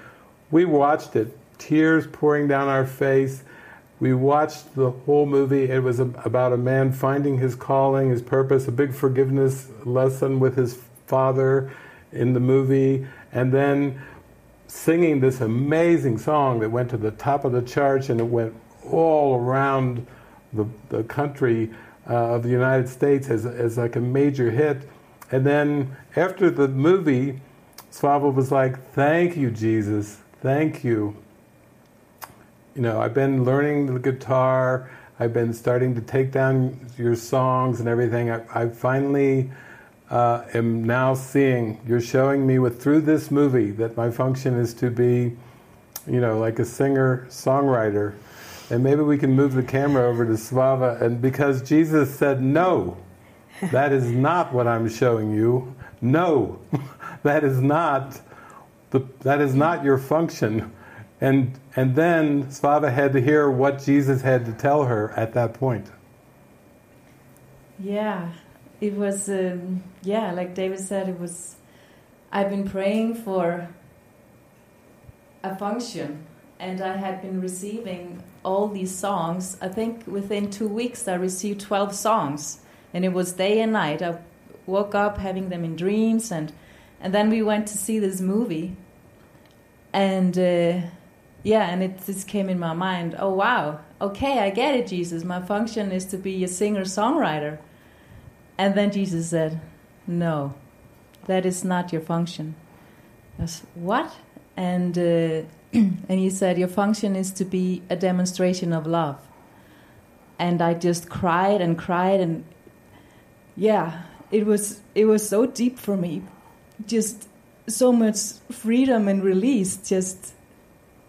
we watched it, tears pouring down our face. We watched the whole movie. It was about a man finding his calling, his purpose, a big forgiveness lesson with his father in the movie, and then singing this amazing song that went to the top of the charts and it went all around the, the country uh, of the United States as, as like a major hit. And then after the movie, Svava was like, Thank you, Jesus. Thank you. You know, I've been learning the guitar. I've been starting to take down your songs and everything. I, I finally uh, am now seeing, you're showing me with through this movie that my function is to be, you know, like a singer songwriter. And maybe we can move the camera over to Svava. And because Jesus said, no, that is not what I'm showing you. No, <laughs> that is not the, that is not your function. And, and then Svava had to hear what Jesus had to tell her at that point. Yeah, it was, um, yeah, like David said, it was, I've been praying for a function and I had been receiving all these songs. I think within two weeks I received 12 songs and it was day and night. I woke up having them in dreams and and then we went to see this movie and uh, yeah, and it just came in my mind. Oh wow, okay, I get it, Jesus. My function is to be a singer songwriter. And then Jesus said, No, that is not your function. I was, what? And uh, <clears throat> and he said, Your function is to be a demonstration of love. And I just cried and cried and yeah, it was it was so deep for me. Just so much freedom and release, just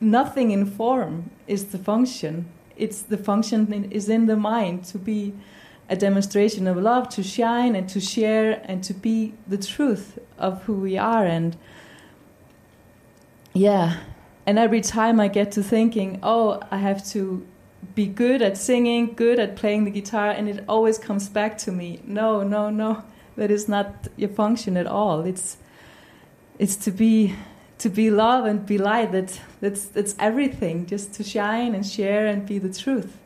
nothing in form is the function. It's the function is in the mind to be a demonstration of love, to shine and to share and to be the truth of who we are. And yeah, and every time I get to thinking, oh, I have to be good at singing, good at playing the guitar, and it always comes back to me. No, no, no, that is not your function at all. It's it's to be to be love and be light. That that's that's everything. Just to shine and share and be the truth.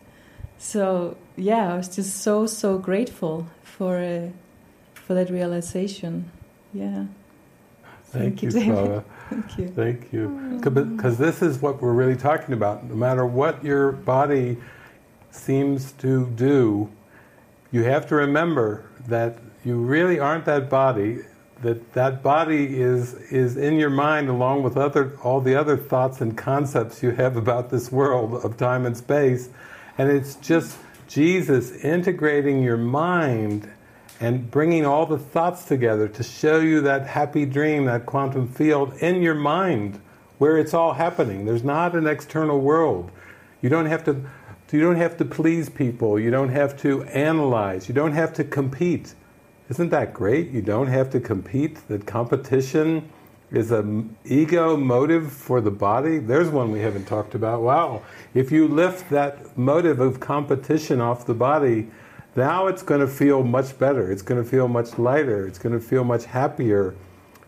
So yeah, I was just so so grateful for uh, for that realization. Yeah. Thank, Thank you, you, David. <laughs> Thank you. Thank you. Because this is what we're really talking about. No matter what your body seems to do, you have to remember that you really aren't that body. That that body is is in your mind along with other all the other thoughts and concepts you have about this world of time and space, and it's just Jesus integrating your mind and bringing all the thoughts together to show you that happy dream, that quantum field in your mind where it's all happening. There's not an external world. You don't have to you don't have to please people. You don't have to analyze. You don't have to compete. Isn't that great? You don't have to compete. That competition is an ego motive for the body. There's one we haven't talked about. Wow. If you lift that motive of competition off the body, now it's going to feel much better. It's going to feel much lighter. It's going to feel much happier.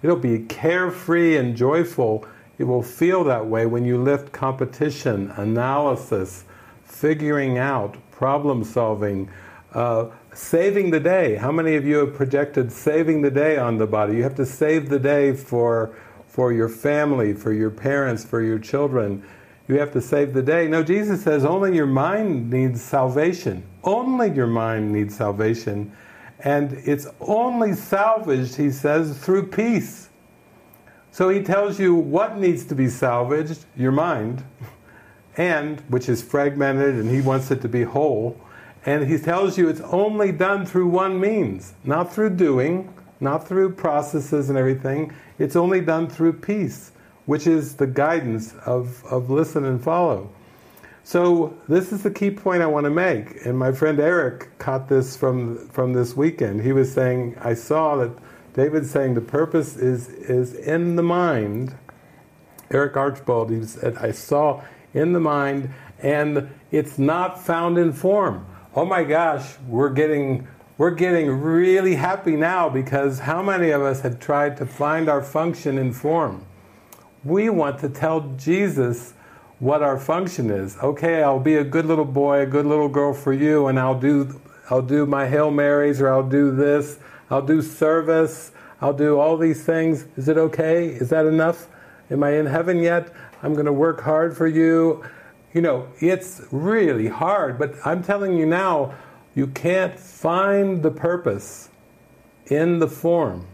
It'll be carefree and joyful. It will feel that way when you lift competition, analysis, figuring out, problem solving, uh, saving the day. How many of you have projected saving the day on the body? You have to save the day for, for your family, for your parents, for your children. You have to save the day. No, Jesus says only your mind needs salvation. Only your mind needs salvation. And it's only salvaged, he says, through peace. So he tells you what needs to be salvaged your mind, and which is fragmented, and he wants it to be whole. And he tells you it's only done through one means, not through doing, not through processes and everything. It's only done through peace, which is the guidance of, of listen and follow. So this is the key point I want to make. And my friend Eric caught this from from this weekend. He was saying, I saw that David's saying the purpose is is in the mind. Eric Archbold, he said, I saw in the mind, and it's not found in form. Oh my gosh, we're getting we're getting really happy now because how many of us have tried to find our function in form? We want to tell Jesus what our function is. Okay, I'll be a good little boy, a good little girl for you, and I'll do I'll do my Hail Marys or I'll do this, I'll do service, I'll do all these things. Is it okay? Is that enough? Am I in heaven yet? I'm going to work hard for you. You know, it's really hard, but I'm telling you now, you can't find the purpose in the form.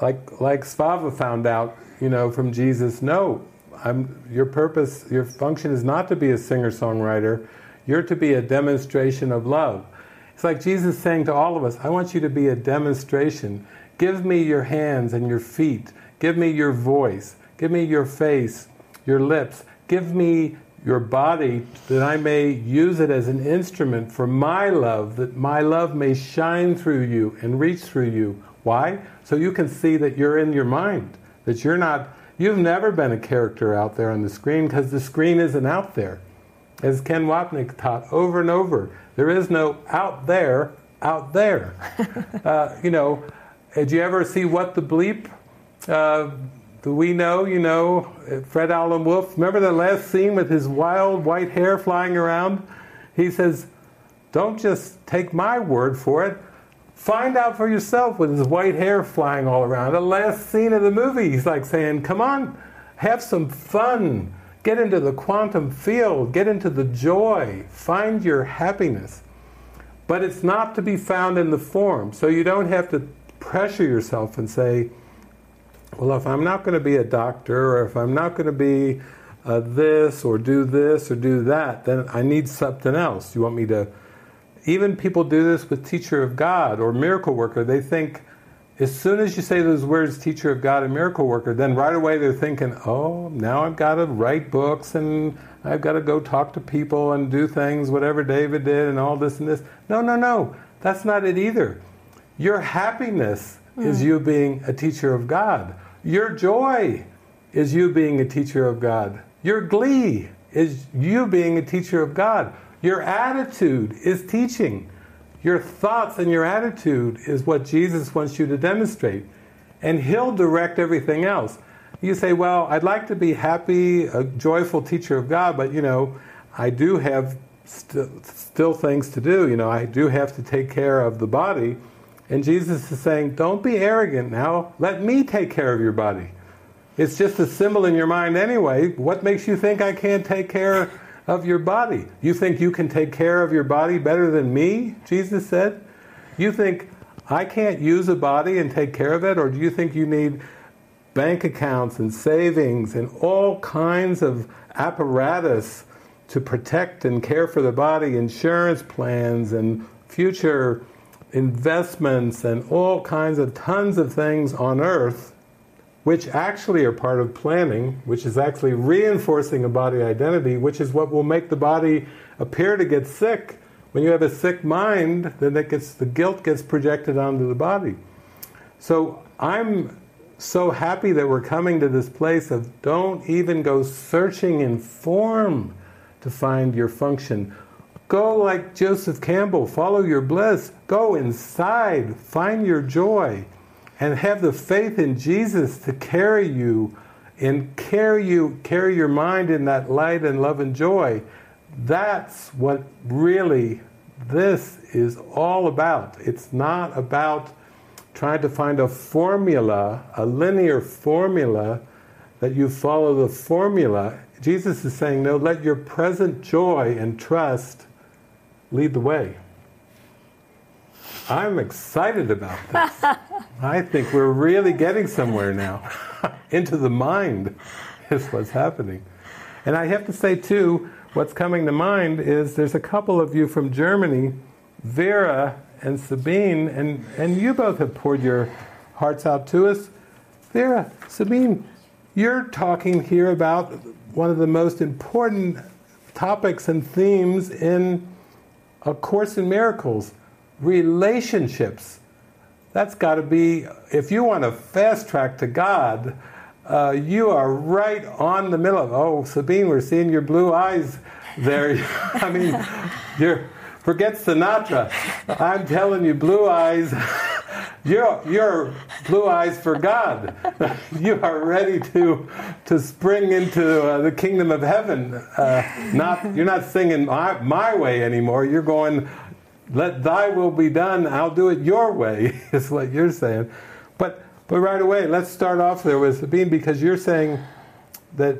Like like Svava found out, you know, from Jesus, no, I'm, your purpose, your function is not to be a singer-songwriter. You're to be a demonstration of love. It's like Jesus saying to all of us, I want you to be a demonstration. Give me your hands and your feet. Give me your voice. Give me your face, your lips. Give me your body that I may use it as an instrument for my love, that my love may shine through you and reach through you. Why? So you can see that you're in your mind, that you're not, you've never been a character out there on the screen because the screen isn't out there. As Ken Wapnick taught over and over, there is no out there, out there. <laughs> uh, you know, did you ever see What the Bleep? Uh, do we know, you know, Fred Alan Wolf? Remember the last scene with his wild white hair flying around? He says, Don't just take my word for it. Find out for yourself with his white hair flying all around. The last scene of the movie, he's like saying, Come on, have some fun. Get into the quantum field, get into the joy, find your happiness. But it's not to be found in the form. So you don't have to pressure yourself and say, well, if I'm not going to be a doctor or if I'm not going to be uh, this or do this or do that, then I need something else. You want me to. Even people do this with teacher of God or miracle worker. They think, as soon as you say those words, teacher of God and miracle worker, then right away they're thinking, oh, now I've got to write books and I've got to go talk to people and do things, whatever David did, and all this and this. No, no, no. That's not it either. Your happiness mm. is you being a teacher of God. Your joy is you being a teacher of God. Your glee is you being a teacher of God. Your attitude is teaching. Your thoughts and your attitude is what Jesus wants you to demonstrate. And He'll direct everything else. You say, Well, I'd like to be happy, a joyful teacher of God, but you know, I do have st- still things to do. You know, I do have to take care of the body. And Jesus is saying, Don't be arrogant now. Let me take care of your body. It's just a symbol in your mind anyway. What makes you think I can't take care of your body. You think you can take care of your body better than me? Jesus said. You think I can't use a body and take care of it? Or do you think you need bank accounts and savings and all kinds of apparatus to protect and care for the body, insurance plans and future investments and all kinds of tons of things on earth which actually are part of planning, which is actually reinforcing a body identity, which is what will make the body appear to get sick. When you have a sick mind, then it gets, the guilt gets projected onto the body. So I'm so happy that we're coming to this place of don't even go searching in form to find your function. Go like Joseph Campbell, follow your bliss. Go inside, find your joy and have the faith in Jesus to carry you and carry you carry your mind in that light and love and joy. That's what really this is all about. It's not about trying to find a formula a linear formula that you follow the formula. Jesus is saying no let your present joy and trust lead the way i'm excited about this <laughs> I think we're really getting somewhere now. Into the mind is what's happening. And I have to say, too, what's coming to mind is there's a couple of you from Germany, Vera and Sabine, and, and you both have poured your hearts out to us. Vera, Sabine, you're talking here about one of the most important topics and themes in A Course in Miracles relationships that's got to be, if you want to fast track to God, uh, you are right on the middle of, oh, Sabine, we're seeing your blue eyes there. <laughs> I mean, you're, forget Sinatra. I'm telling you, blue eyes, <laughs> you're, you're blue eyes for God. <laughs> you are ready to, to spring into uh, the kingdom of heaven. Uh, not, you're not singing my, my way anymore. You're going, let thy will be done, I'll do it your way, <laughs> is what you're saying. But but right away, let's start off there with Sabine because you're saying that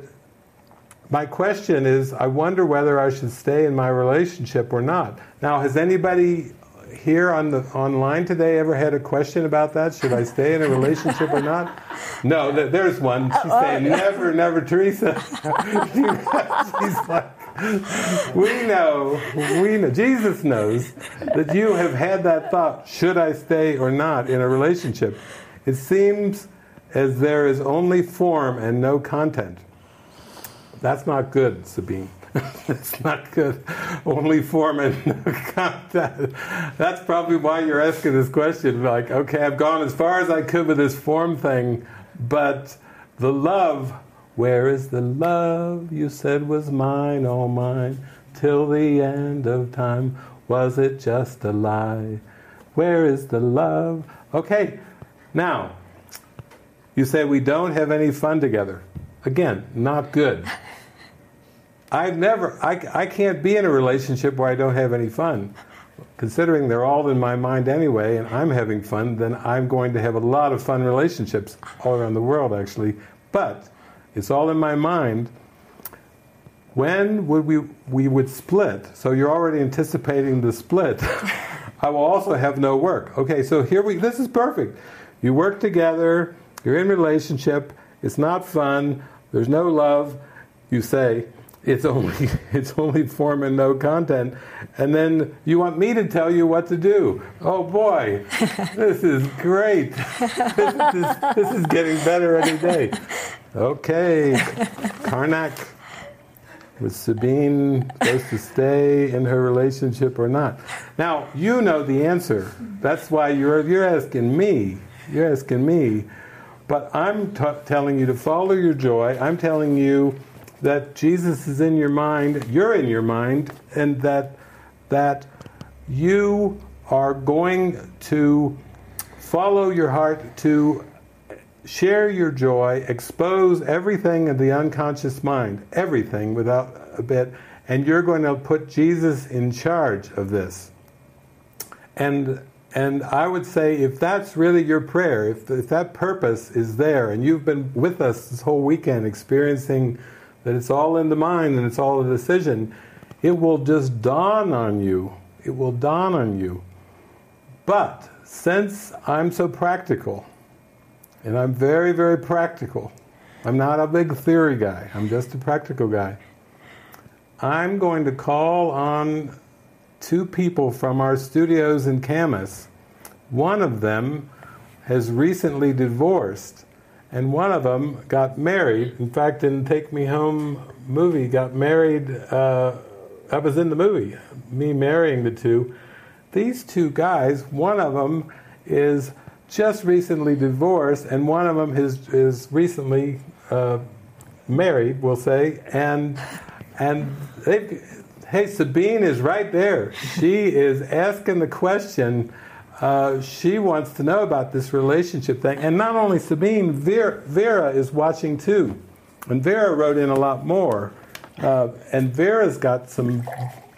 my question is I wonder whether I should stay in my relationship or not. Now, has anybody here on the online today ever had a question about that? Should I stay in a relationship or not? No, there's one. She's oh, saying oh. never, never, Teresa. <laughs> She's like, we know, we know, Jesus knows that you have had that thought, should I stay or not in a relationship? It seems as there is only form and no content. That's not good, Sabine. <laughs> That's not good. Only <laughs> content. That's probably why you're asking this question. Like, okay, I've gone as far as I could with this form thing, but the love where is the love you said was mine, all mine, till the end of time? Was it just a lie? Where is the love? Okay, now, you say we don't have any fun together. Again, not good. <laughs> I've never, I, I can't be in a relationship where I don't have any fun. Considering they're all in my mind anyway, and I'm having fun, then I'm going to have a lot of fun relationships all around the world, actually. But it's all in my mind. when would we we would split? So you're already anticipating the split. <laughs> I will also have no work. Okay, so here we. This is perfect. You work together. You're in relationship. It's not fun. There's no love. You say it's only <laughs> it's only form and no content, and then you want me to tell you what to do. Oh boy, <laughs> this is great. <laughs> this, is, this is getting better every day. Okay, Carnac. Was Sabine supposed to stay in her relationship or not? Now you know the answer. That's why you're you're asking me. You're asking me. But I'm t- telling you to follow your joy. I'm telling you that Jesus is in your mind, you're in your mind, and that that you are going to follow your heart to share your joy, expose everything in the unconscious mind, everything without a bit, and you're going to put Jesus in charge of this. And and I would say if that's really your prayer, if, if that purpose is there, and you've been with us this whole weekend experiencing that it's all in the mind and it's all a decision, it will just dawn on you. It will dawn on you. But since I'm so practical, and I'm very, very practical, I'm not a big theory guy, I'm just a practical guy. I'm going to call on two people from our studios in Camas. One of them has recently divorced, and one of them got married. In fact, in Take Me Home movie, got married. Uh, I was in the movie, me marrying the two. These two guys, one of them is just recently divorced, and one of them is, is recently uh, married, we'll say, and and they, hey, Sabine is right there. She is asking the question. Uh, she wants to know about this relationship thing, and not only Sabine, Vera, Vera is watching too, and Vera wrote in a lot more. Uh, and Vera's got some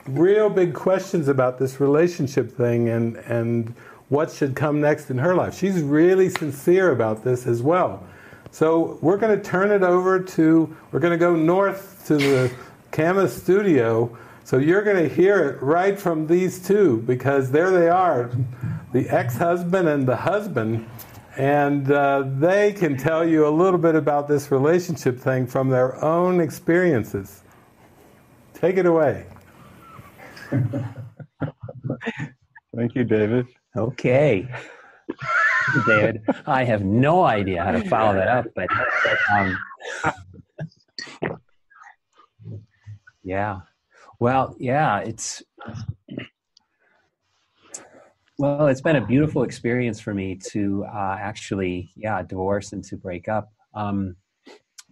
real big questions about this relationship thing and and what should come next in her life. She's really sincere about this as well. So we're going to turn it over to, we're going to go north to the Camas studio. So you're going to hear it right from these two because there they are, the ex husband and the husband. And uh, they can tell you a little bit about this relationship thing from their own experiences. Take it away. <laughs> Thank you, David. Okay. <laughs> David, I have no idea how to follow that up, but um, yeah. Well, yeah, it's well, it's been a beautiful experience for me to uh, actually, yeah, divorce and to break up um,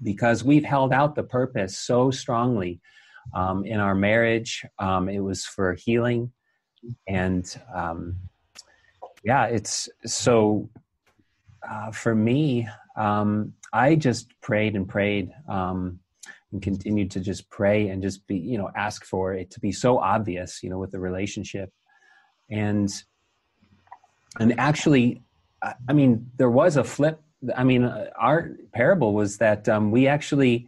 because we've held out the purpose so strongly um, in our marriage. Um, it was for healing, and um, yeah, it's so uh, for me. Um, I just prayed and prayed um, and continued to just pray and just be, you know, ask for it to be so obvious, you know, with the relationship, and and actually, I, mean, there was a flip. I mean, uh, our parable was that um, we actually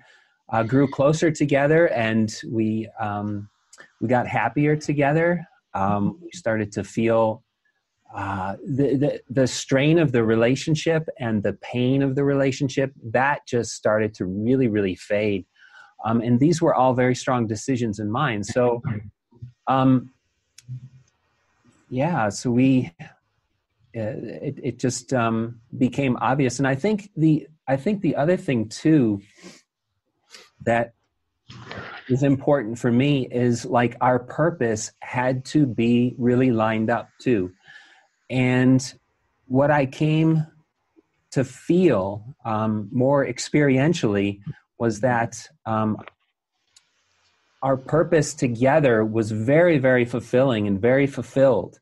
uh, grew closer together and we um, we got happier together. Um, we started to feel uh, the, the the strain of the relationship and the pain of the relationship that just started to really really fade. Um, and these were all very strong decisions in mind So, um, yeah, so we it, it just um, became obvious. And I think the I think the other thing too that is important for me is like our purpose had to be really lined up too. And what I came to feel um, more experientially was that um, our purpose together was very, very fulfilling and very fulfilled.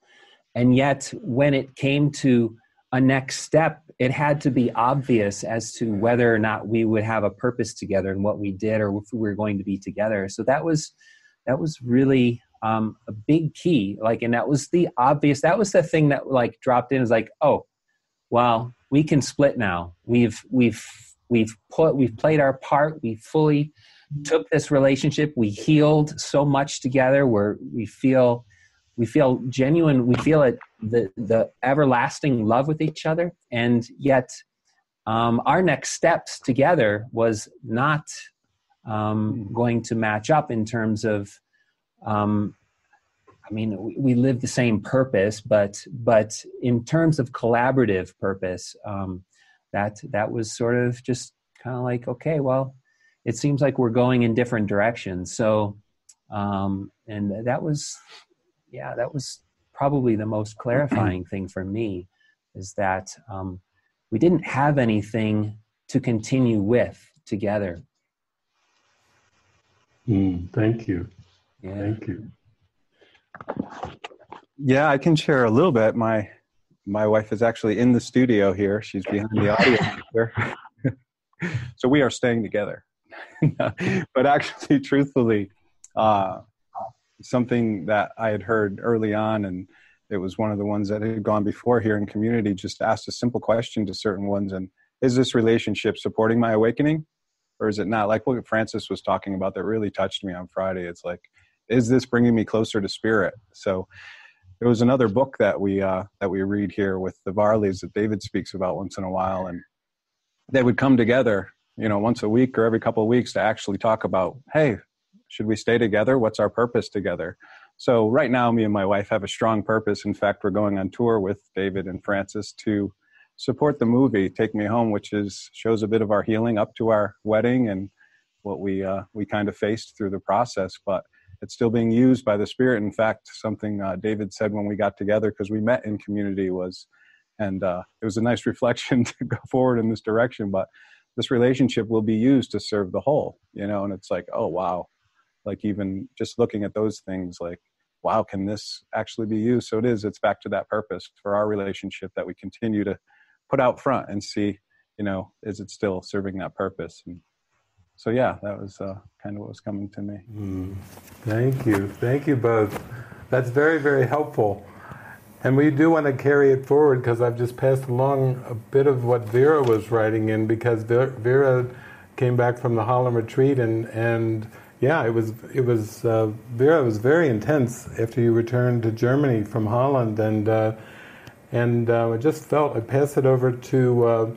And yet, when it came to a next step, it had to be obvious as to whether or not we would have a purpose together and what we did or if we were going to be together. So that was that was really um, a big key. Like, and that was the obvious. That was the thing that like dropped in. Is like, oh, well, we can split now. We've we've we've put we've played our part. We fully took this relationship. We healed so much together. Where we feel, we feel genuine. We feel it the the everlasting love with each other, and yet um, our next steps together was not um, going to match up in terms of. Um, I mean, we, we live the same purpose, but but in terms of collaborative purpose, um, that that was sort of just kind of like okay, well, it seems like we're going in different directions. So, um, and that was, yeah, that was probably the most clarifying thing for me, is that um, we didn't have anything to continue with together. Mm, thank you. Yeah. Thank you. Yeah, I can share a little bit. My my wife is actually in the studio here. She's behind the audio here. <laughs> so we are staying together. <laughs> but actually, truthfully, uh, something that I had heard early on, and it was one of the ones that had gone before here in community, just asked a simple question to certain ones, and is this relationship supporting my awakening, or is it not? Like what Frances was talking about, that really touched me on Friday. It's like, is this bringing me closer to spirit? So. There was another book that we uh, that we read here with the Varleys that David speaks about once in a while, and they would come together you know once a week or every couple of weeks to actually talk about hey should we stay together? What's our purpose together? So right now me and my wife have a strong purpose. In fact we're going on tour with david and frances to support the movie take me home which is shows a bit of our healing up to our wedding and what we uh, we kind of faced through the process but it's still being used by the spirit. In fact something uh, david said when we got together because we met in community was and uh, it was a nice <laughs> reflection to go forward in this direction but this relationship will be used to serve the whole you know and it's like oh wow like even just looking at those things like wow can this actually be used? So it is it's back to that purpose for our relationship that we continue to put out front and see you know is it still serving that purpose? And so yeah that was uh, kind of what was coming to me. Mm. thank you. Thank you both. That's very very helpful. And we do want to carry it forward because I've just passed along a bit of what Vera was writing in because Vera came back from the Holland retreat and and yeah, it was it was uh, Vera was very intense after you returned to Germany from Holland and uh, and uh, I just felt I pass it over to uh,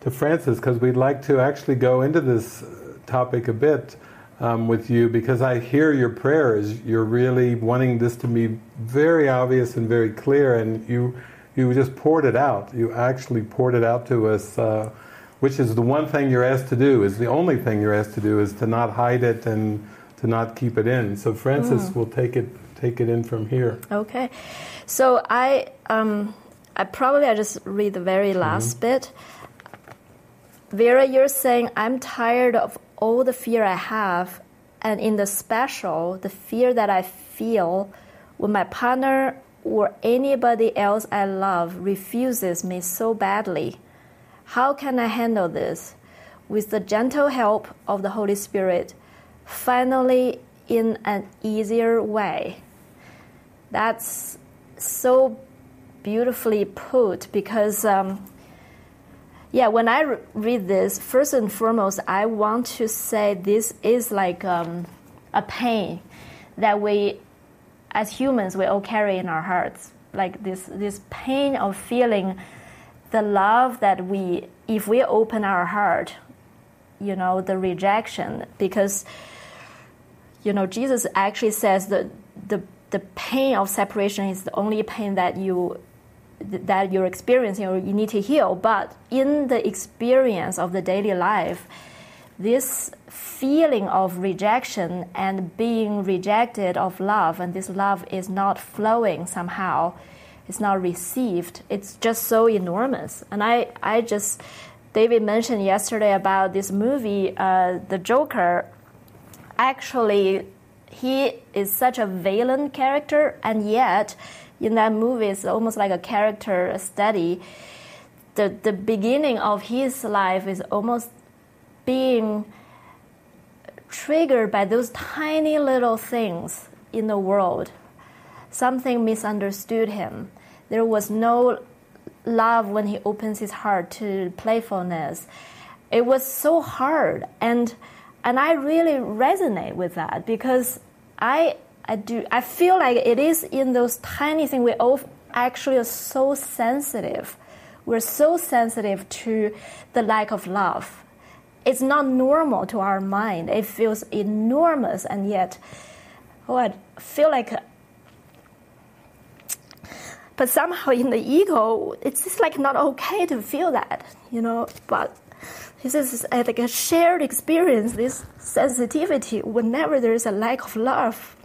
to Frances because we'd like to actually go into this topic a bit um, with you because I hear your prayers. You're really wanting this to be very obvious and very clear, and you you just poured it out. You actually poured it out to us, uh, which is the one thing you're asked to do. Is the only thing you're asked to do is to not hide it and to not keep it in. So Frances mm. will take it take it in from here. Okay, so I um, I probably I just read the very last mm-hmm. bit. Vera, you're saying I'm tired of all the fear I have, and in the special, the fear that I feel when my partner or anybody else I love refuses me so badly. How can I handle this? With the gentle help of the Holy Spirit, finally in an easier way. That's so beautifully put because um, yeah, when I re- read this, first and foremost, I want to say this is like um, a pain that we, as humans, we all carry in our hearts. Like this, this pain of feeling the love that we, if we open our heart, you know, the rejection, because, you know, Jesus actually says that the, the pain of separation is the only pain that you that you're experiencing or you need to heal. But in the experience of the daily life, this feeling of rejection and being rejected of love, and this love is not flowing somehow, it's not received, it's just so enormous. And I, I just, David mentioned yesterday about this movie, uh, The Joker. Actually, he is such a villain character, and yet in that movie it's almost like a character study. The, the beginning of his life is almost being triggered by those tiny little things in the world. Something misunderstood him. There was no love when he opens his heart to playfulness. It was so hard. And and I really resonate with that because I I do I feel like it is in those tiny things we all actually are so sensitive. We're so sensitive to the lack of love. It's not normal to our mind. It feels enormous, and yet, oh, I feel like. But somehow in the ego, it's just like not okay to feel that, you know. But this is uh, like a shared experience, this sensitivity whenever there is a lack of love.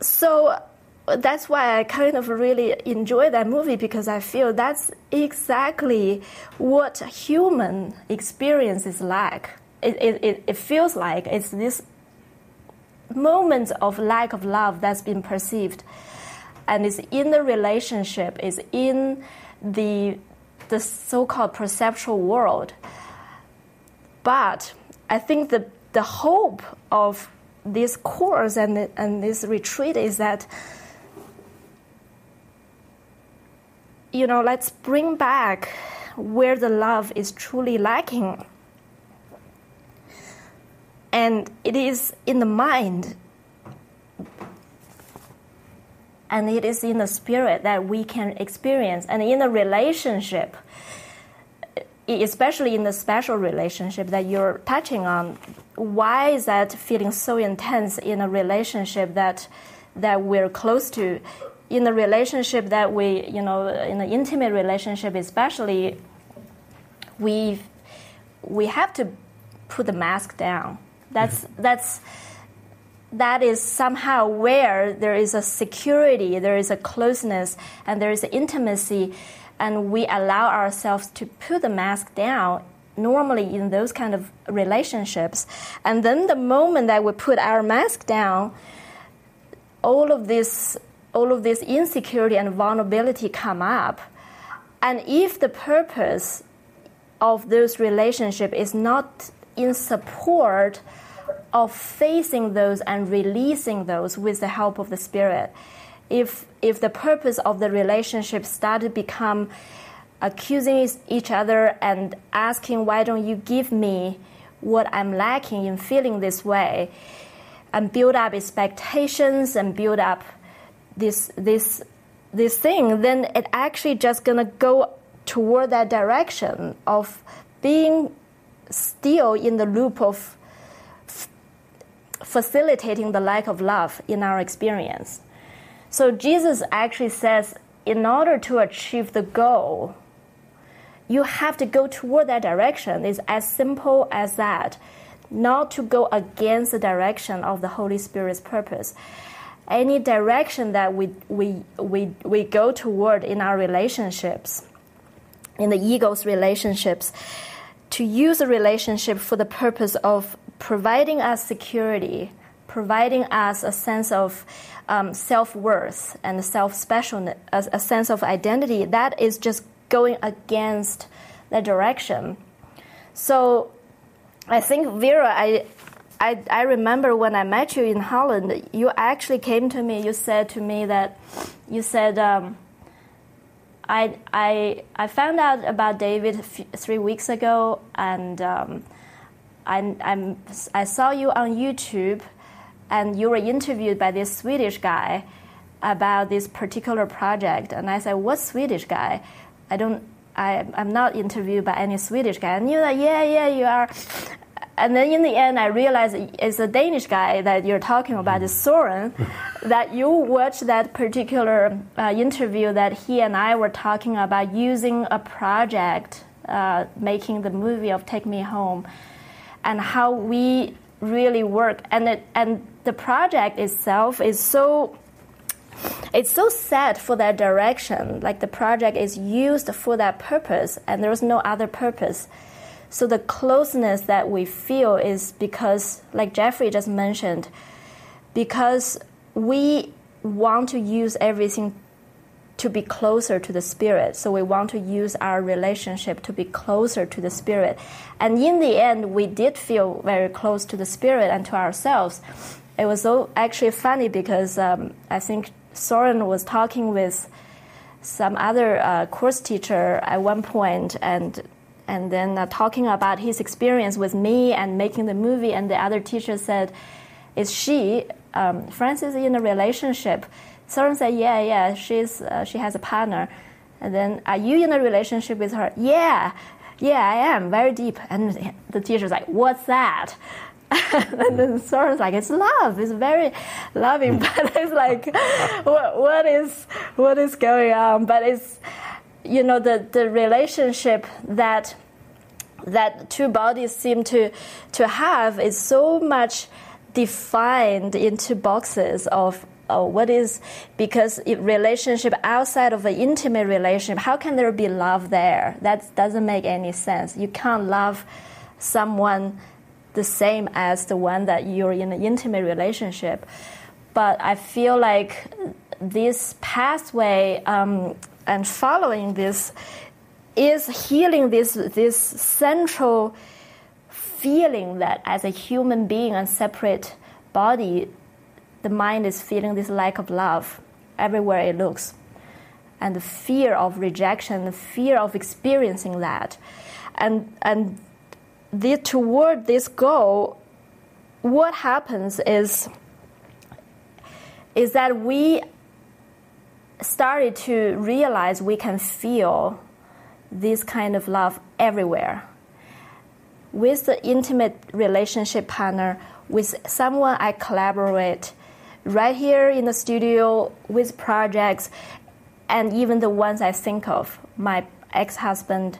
So that's why I kind of really enjoy that movie because I feel that's exactly what human experience is like. It, it, it feels like it's this moment of lack of love that's been perceived. And it's in the relationship, it's in the, the so called perceptual world. But I think the, the hope of this course and, and this retreat is that you know, let's bring back where the love is truly lacking. And it is in the mind and it is in the spirit that we can experience. And in a relationship, especially in the special relationship that you're touching on, why is that feeling so intense in a relationship that that we're close to? in a relationship that we, you know, in an intimate relationship, especially, we we have to put the mask down. That's that's that is somehow where there is a security, there is a closeness, and there is intimacy, and we allow ourselves to put the mask down. Normally, in those kind of relationships, and then the moment that we put our mask down, all of this all of this insecurity and vulnerability come up. And if the purpose of those relationship is not in support of facing those and releasing those with the help of the spirit, if if the purpose of the relationship started to become accusing each other and asking why don't you give me what I'm lacking in feeling this way, and build up expectations and build up this this this thing, then it actually just gonna go toward that direction of being still in the loop of facilitating the lack of love in our experience. So Jesus actually says, in order to achieve the goal, you have to go toward that direction. It's as simple as that, not to go against the direction of the Holy Spirit's purpose any direction that we, we, we, we go toward in our relationships, in the ego's relationships, to use a relationship for the purpose of providing us security, providing us a sense of um, self worth and self specialness, a, a sense of identity, that is just going against the direction. So I think Vera, I, I, I remember when I met you in Holland, you actually came to me. You said to me that you said um, I, I, I found out about David three weeks ago, and um, I, I'm, I saw you on YouTube, and you were interviewed by this Swedish guy about this particular project. And I said, "What Swedish guy? I don't. I, I'm not interviewed by any Swedish guy." And you're like, "Yeah, yeah, you are." and then in the end, I realized it's a Danish guy that you're talking about, is Soren, <laughs> that you watched that particular uh, interview that he and I were talking about using a project, uh, making the movie of Take Me Home, and how we really work. And, it, and the project itself is so it's so set for that direction like the project is used for that purpose and there's no other purpose so the closeness that we feel is because, like Jeffrey just mentioned, because we want to use everything to be closer to the spirit. So we want to use our relationship to be closer to the spirit. And in the end, we did feel very close to the spirit and to ourselves. It was so actually funny because um, I think Soren was talking with some other uh, course teacher at one point, and and then uh, talking about his experience with me and making the movie. And the other teacher said, "Is she um, Frances in a relationship?" Soren said, "Yeah, yeah, she's uh, she has a partner." And then, "Are you in a relationship with her?" "Yeah, yeah, I am, very deep." And the teacher's like, "What's that?" <laughs> and then Soren's like, "It's love. It's very loving." <laughs> But it's like, what, what is what is going on? But it's you know the, the relationship that that two bodies seem to to have is so much defined into boxes of uh, what is because relationship outside of an intimate relationship how can there be love there? That doesn't make any sense. You can't love someone the same as the one that you're in an intimate relationship. But i feel like this pathway um, and following this is healing this this central feeling that as a human being and separate body the mind is feeling this lack of love everywhere it looks and the fear of rejection the fear of experiencing that and and the, toward this goal what happens is is that we started to realize we can feel this kind of love everywhere. With the intimate relationship partner, with someone I collaborate right here in the studio with projects, and even the ones I think of. My ex husband,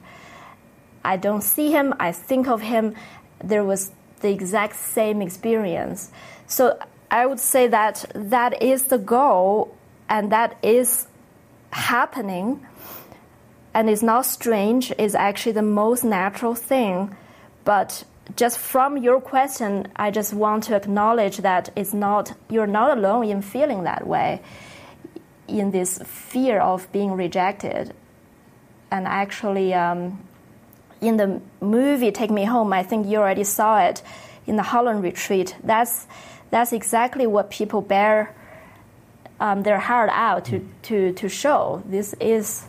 I don't see him, I think of him. There was the exact same experience. So I would say that that is the goal and that is happening and it's not strange it's actually the most natural thing but just from your question i just want to acknowledge that it's not you're not alone in feeling that way in this fear of being rejected. And actually um, in the movie take me home i think you already saw it in the holland retreat that's that's exactly what people bear um, their heart out to, to, to show. This is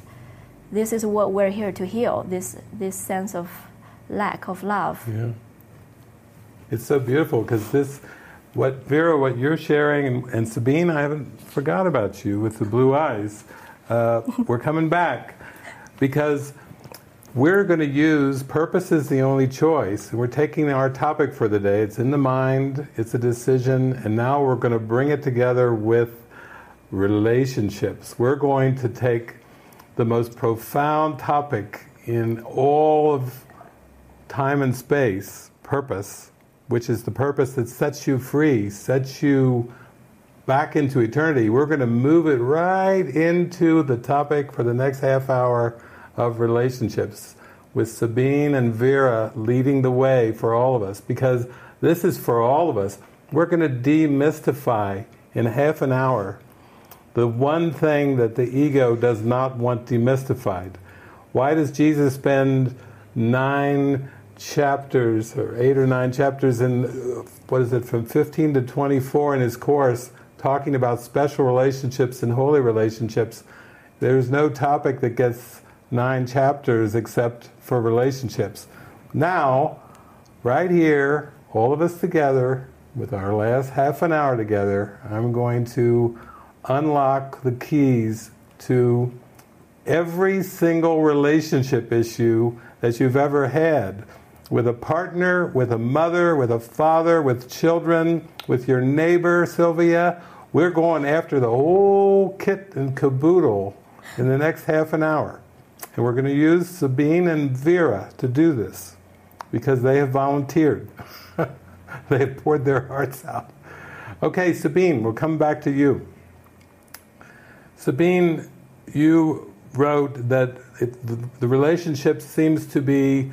this is what we're here to heal this this sense of lack of love. Yeah it's so beautiful because this what vera what you're sharing and, and, sabine i haven't forgot about you with the blue eyes uh, we're coming back because we're going to use purpose is the only choice and we're taking our topic for the day it's in the mind it's a decision and now we're going to bring it together with relationships. We're going to take the most profound topic in all of time and space, purpose, which is the purpose that sets you free, sets you back into eternity. We're going to move it right into the topic for the next half hour of relationships with Sabine and Vera leading the way for all of us because this is for all of us. We're going to demystify in half an hour the one thing that the ego does not want demystified. Why does Jesus spend nine chapters, or eight or nine chapters in, uh, what is it, from 15 to 24 in his course, talking about special relationships and holy relationships? There's no topic that gets nine chapters except for relationships. Now, right here, all of us together, with our last half an hour together, I'm going to unlock the keys to every single relationship issue that you've ever had with a partner, with a mother, with a father, with children, with your neighbor, Sylvia. We're going after the whole kit and caboodle in the next half an hour. And we're going to use Sabine and Vera to do this because they have volunteered. <laughs> they have poured their hearts out. Okay, Sabine, we'll come back to you. Sabine, you wrote that it, the, the relationship seems to be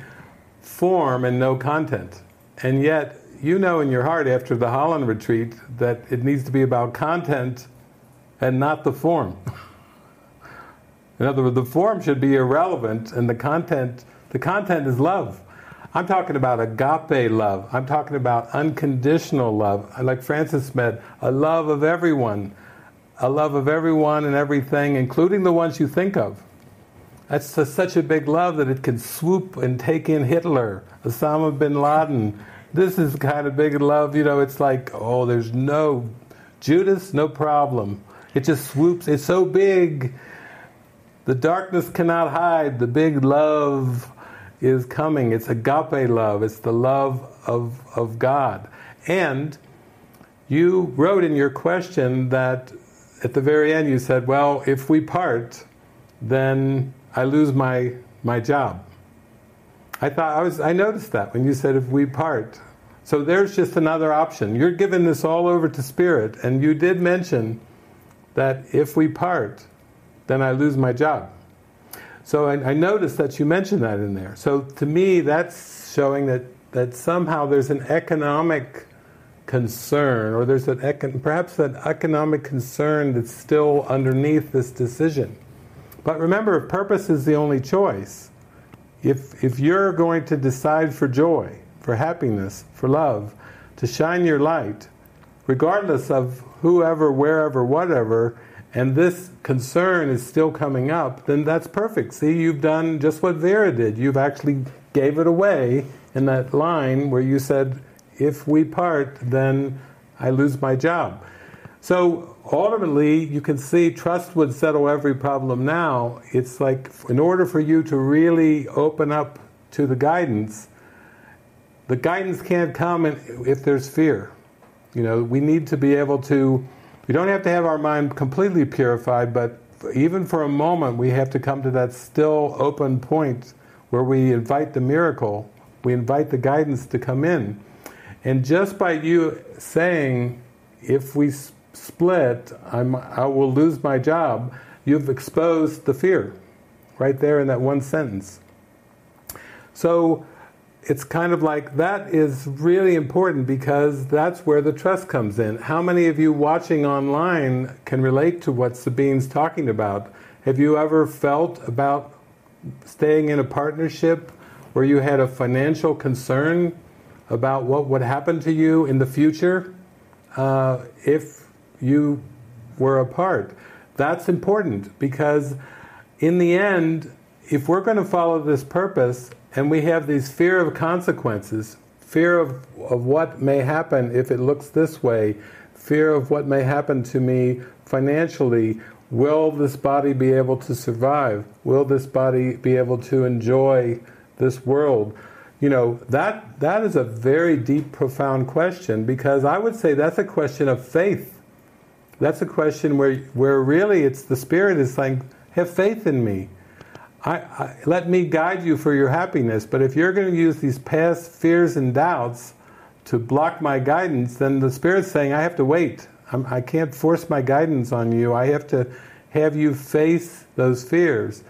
form and no content. And yet, you know in your heart after the Holland retreat that it needs to be about content and not the form. <laughs> in other words, the form should be irrelevant and the content, the content is love. I'm talking about agape love. I'm talking about unconditional love. Like Frances said, a love of everyone, a love of everyone and everything, including the ones you think of. That's such a big love that it can swoop and take in Hitler, Osama bin Laden. This is kind of big love, you know, it's like, oh, there's no, Judas, no problem. It just swoops, it's so big, the darkness cannot hide, the big love is coming. It's agape love, it's the love of, of God. And you wrote in your question that at the very end you said, well, if we part, then I lose my, my job. I thought I was I noticed that when you said if we part. So there's just another option. You're giving this all over to spirit, and you did mention that if we part, then I lose my job. So I, I noticed that you mentioned that in there. So to me, that's showing that that somehow there's an economic concern, or there's an econ- perhaps an economic concern that's still underneath this decision. But remember, if purpose is the only choice, if, if you're going to decide for joy, for happiness, for love, to shine your light, regardless of whoever, wherever, whatever, and this concern is still coming up, then that's perfect. See, you've done just what Vera did. You've actually gave it away in that line where you said, if we part, then I lose my job. So ultimately, you can see trust would settle every problem now. It's like, in order for you to really open up to the guidance, the guidance can't come if there's fear. You know, we need to be able to, we don't have to have our mind completely purified, but even for a moment, we have to come to that still open point where we invite the miracle, we invite the guidance to come in. And just by you saying, if we split, I'm, I will lose my job, you've exposed the fear right there in that one sentence. So it's kind of like that is really important because that's where the trust comes in. How many of you watching online can relate to what Sabine's talking about? Have you ever felt about staying in a partnership where you had a financial concern about what would happen to you in the future uh, if you were apart. That's important because, in the end, if we're going to follow this purpose and we have these fear of consequences, fear of, of what may happen if it looks this way, fear of what may happen to me financially, will this body be able to survive? Will this body be able to enjoy this world? You know, that, that is a very deep, profound question because I would say that's a question of faith. That's a question where, where really it's the Spirit is saying, have faith in me. I, I, let me guide you for your happiness. But if you're going to use these past fears and doubts to block my guidance, then the Spirit's saying, I have to wait. I'm, I can not force my guidance on you. I have to have you face those fears.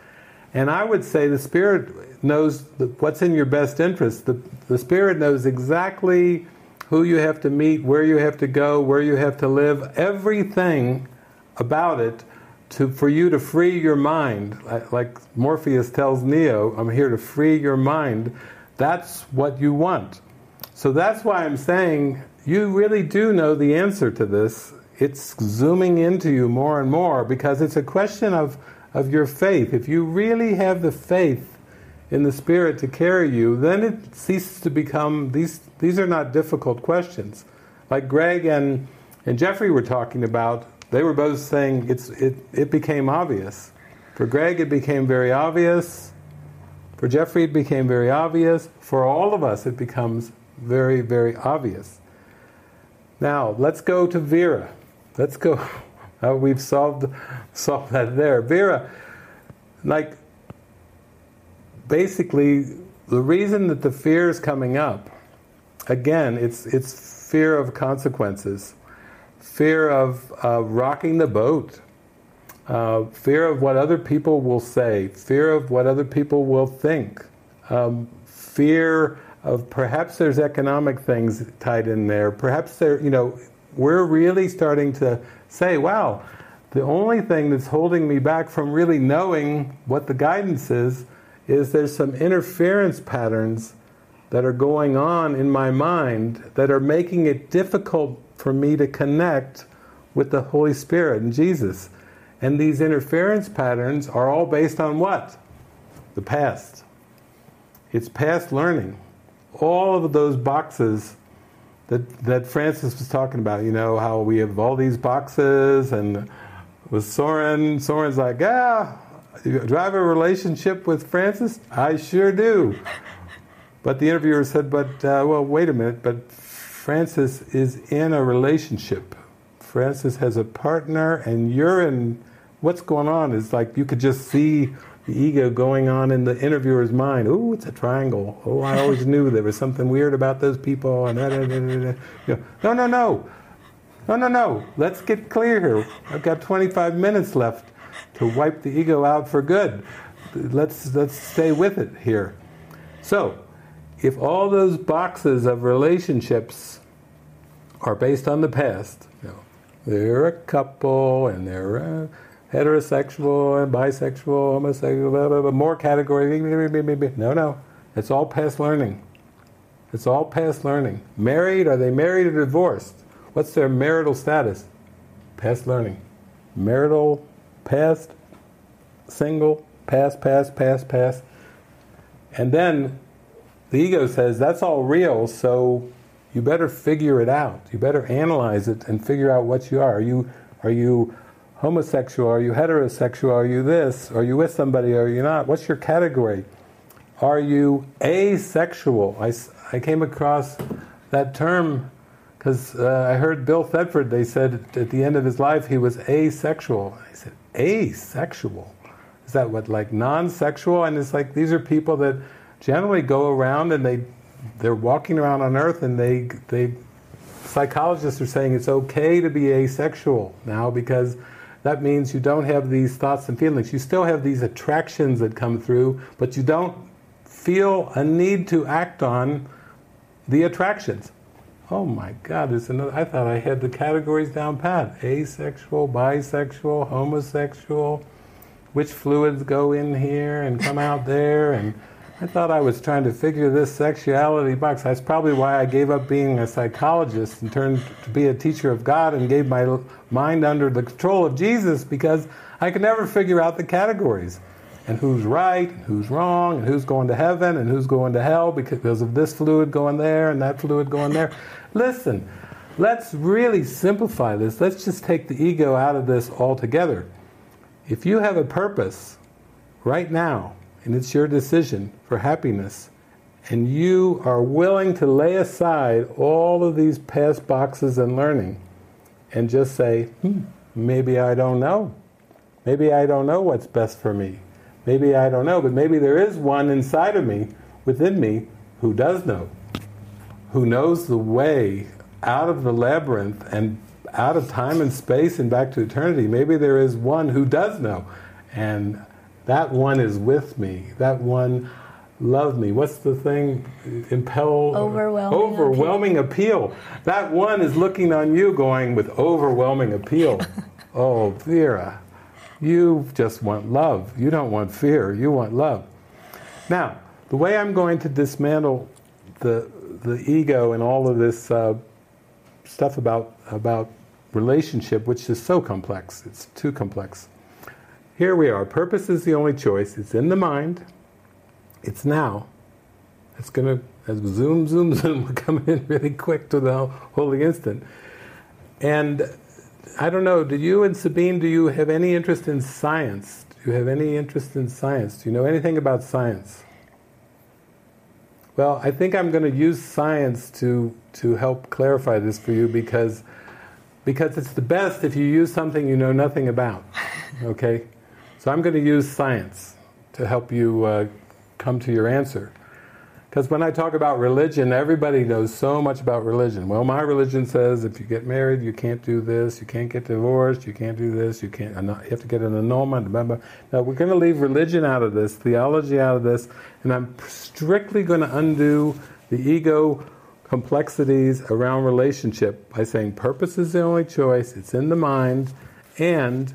And I would say the Spirit knows what's in your best interest. The, the Spirit knows exactly who you have to meet, where you have to go, where you have to live, everything about it to, for you to free your mind. Like Morpheus tells Neo, I'm here to free your mind. That's what you want. So that's why I'm saying you really do know the answer to this. It's zooming into you more and more because it's a question of, of your faith. If you really have the faith in the Spirit to carry you, then it ceases to become, these, these are not difficult questions. Like Greg and, and Jeffrey were talking about, they were both saying it's, it, it became obvious. For Greg, it became very obvious. For Jeffrey, it became very obvious. For all of us, it becomes very, very obvious. Now, let's go to Vera. Let's go. <laughs> Uh, we've solved, solved that there. Vera, like, basically, the reason that the fear is coming up, again, it's, it's fear of consequences, fear of uh, rocking the boat, uh, fear of what other people will say, fear of what other people will think, um, fear of perhaps there's economic things tied in there, perhaps there, you know, we're really starting to say, wow, the only thing that's holding me back from really knowing what the guidance is is there's some interference patterns that are going on in my mind that are making it difficult for me to connect with the Holy Spirit and Jesus. And these interference patterns are all based on what? the past. It's past learning. All of those boxes that, that Frances was talking about, you know, how we have all these boxes, and with Soren, Soren's like, ah, do I have a relationship with Frances? I sure do. But the interviewer said, but, uh, well, wait a minute, but Frances is in a relationship. Frances has a partner, and you're in. What's going on is like you could just see the ego going on in the interviewer's mind. Oh, it's a triangle. Oh, I always <laughs> knew there was something weird about those people. And da, da, da, da. You know, no, no, no, no, no, no. Let's get clear here. I've got 25 minutes left to wipe the ego out for good. Let's let's stay with it here. So, if all those boxes of relationships are based on the past, you know, they're a couple and they're uh, heterosexual and bisexual, homosexual, blah, blah, blah, more categories. No, no, it's all past learning. It's all past learning. Married? Are they married or divorced? What's their marital status? Past learning. Marital, past, single, past, past, past, past. And then the ego says that's all real, so you better figure it out. You better analyze it and figure out what you are. Are you are you homosexual? Are you heterosexual? Are you this? Are you with somebody? Are you not? What's your category? Are you asexual? I, I came across that term because uh, I heard Bill Thetford, they said at the end of his life he was asexual. I said, asexual? Is that what, like non sexual? And it's like these are people that generally go around and they they're walking around on earth and they they psychologists are saying it's okay to be asexual now because that means you don't have these thoughts and feelings. You still have these attractions that come through but you don't feel a need to act on the attractions. Oh my god there's another i thought i had the categories down pat. Asexual bisexual homosexual which fluids go in here and come out there and I thought I was trying to figure this sexuality box. That's probably why I gave up being a psychologist and turned to be a teacher of God and gave my mind under the control of Jesus because I could never figure out the categories and who's right and who's wrong and who's going to heaven and who's going to hell because of this fluid going there and that fluid going there. Listen, let's really simplify this. Let's just take the ego out of this altogether. If you have a purpose right now, and it's your decision for happiness, and you are willing to lay aside all of these past boxes and learning and just say, hmm, maybe I don't know. Maybe I don't know what's best for me. Maybe I don't know, but maybe there is one inside of me, within me, who does know, who knows the way out of the labyrinth and out of time and space and back to eternity. Maybe there is one who does know. And that one is with me. That one loved me. What's the thing? Impel. Overwhelming. Overwhelming appeal. appeal. That one is looking on you, going with overwhelming appeal. <laughs> oh, Vera, you just want love. You don't want fear. You want love. Now, the way I'm going to dismantle the the ego and all of this uh, stuff about about relationship, which is so complex. It's too complex. Here we are. Purpose is the only choice. It's in the mind. It's now. It's going to, zoom, zoom, <laughs> zoom, we're coming in really quick to the holy instant. And I don't know, do you and Sabine, do you have any interest in science? Do you have any interest in science? Do you know anything about science? Well, I think I'm going to use science to, to help clarify this for you because, because it's the best if you use something you know nothing about. Okay? So I'm going to use science to help you uh, come to your answer. Because when I talk about religion, everybody knows so much about religion. Well, my religion says if you get married, you can't do this, you can't get divorced, you can't do this, you can't. You have to get an annulment. Remember, now we're going to leave religion out of this, theology out of this, and I'm strictly going to undo the ego complexities around relationship by saying purpose is the only choice. It's in the mind, and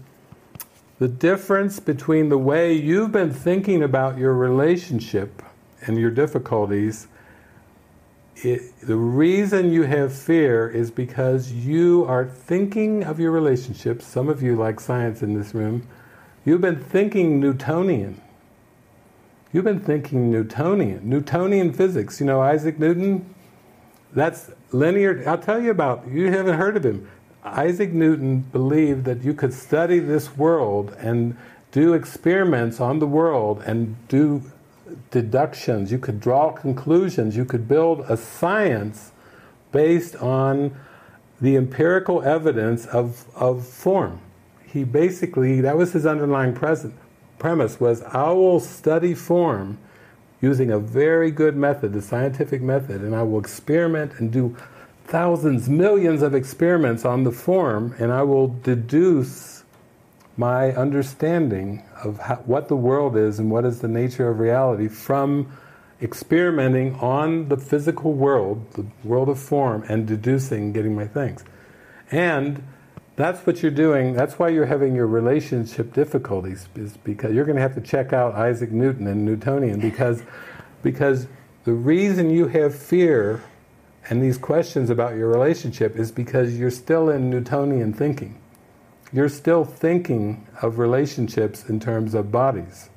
the difference between the way you've been thinking about your relationship and your difficulties, it, the reason you have fear is because you are thinking of your relationship. Some of you like science in this room. You've been thinking Newtonian. You've been thinking Newtonian, Newtonian physics. You know Isaac Newton? That's linear. I'll tell you about, you haven't heard of him. Isaac Newton believed that you could study this world and do experiments on the world and do deductions, you could draw conclusions, you could build a science based on the empirical evidence of, of form. He basically, that was his underlying present, premise, was I will study form using a very good method, the scientific method, and I will experiment and do thousands, millions of experiments on the form, and I will deduce my understanding of how, what the world is and what is the nature of reality from experimenting on the physical world, the world of form, and deducing, getting my things. And that's what you're doing. That's why you're having your relationship difficulties, is because you're going to have to check out Isaac Newton and Newtonian because, because the reason you have fear and these questions about your relationship is because you're still in Newtonian thinking. You're still thinking of relationships in terms of bodies.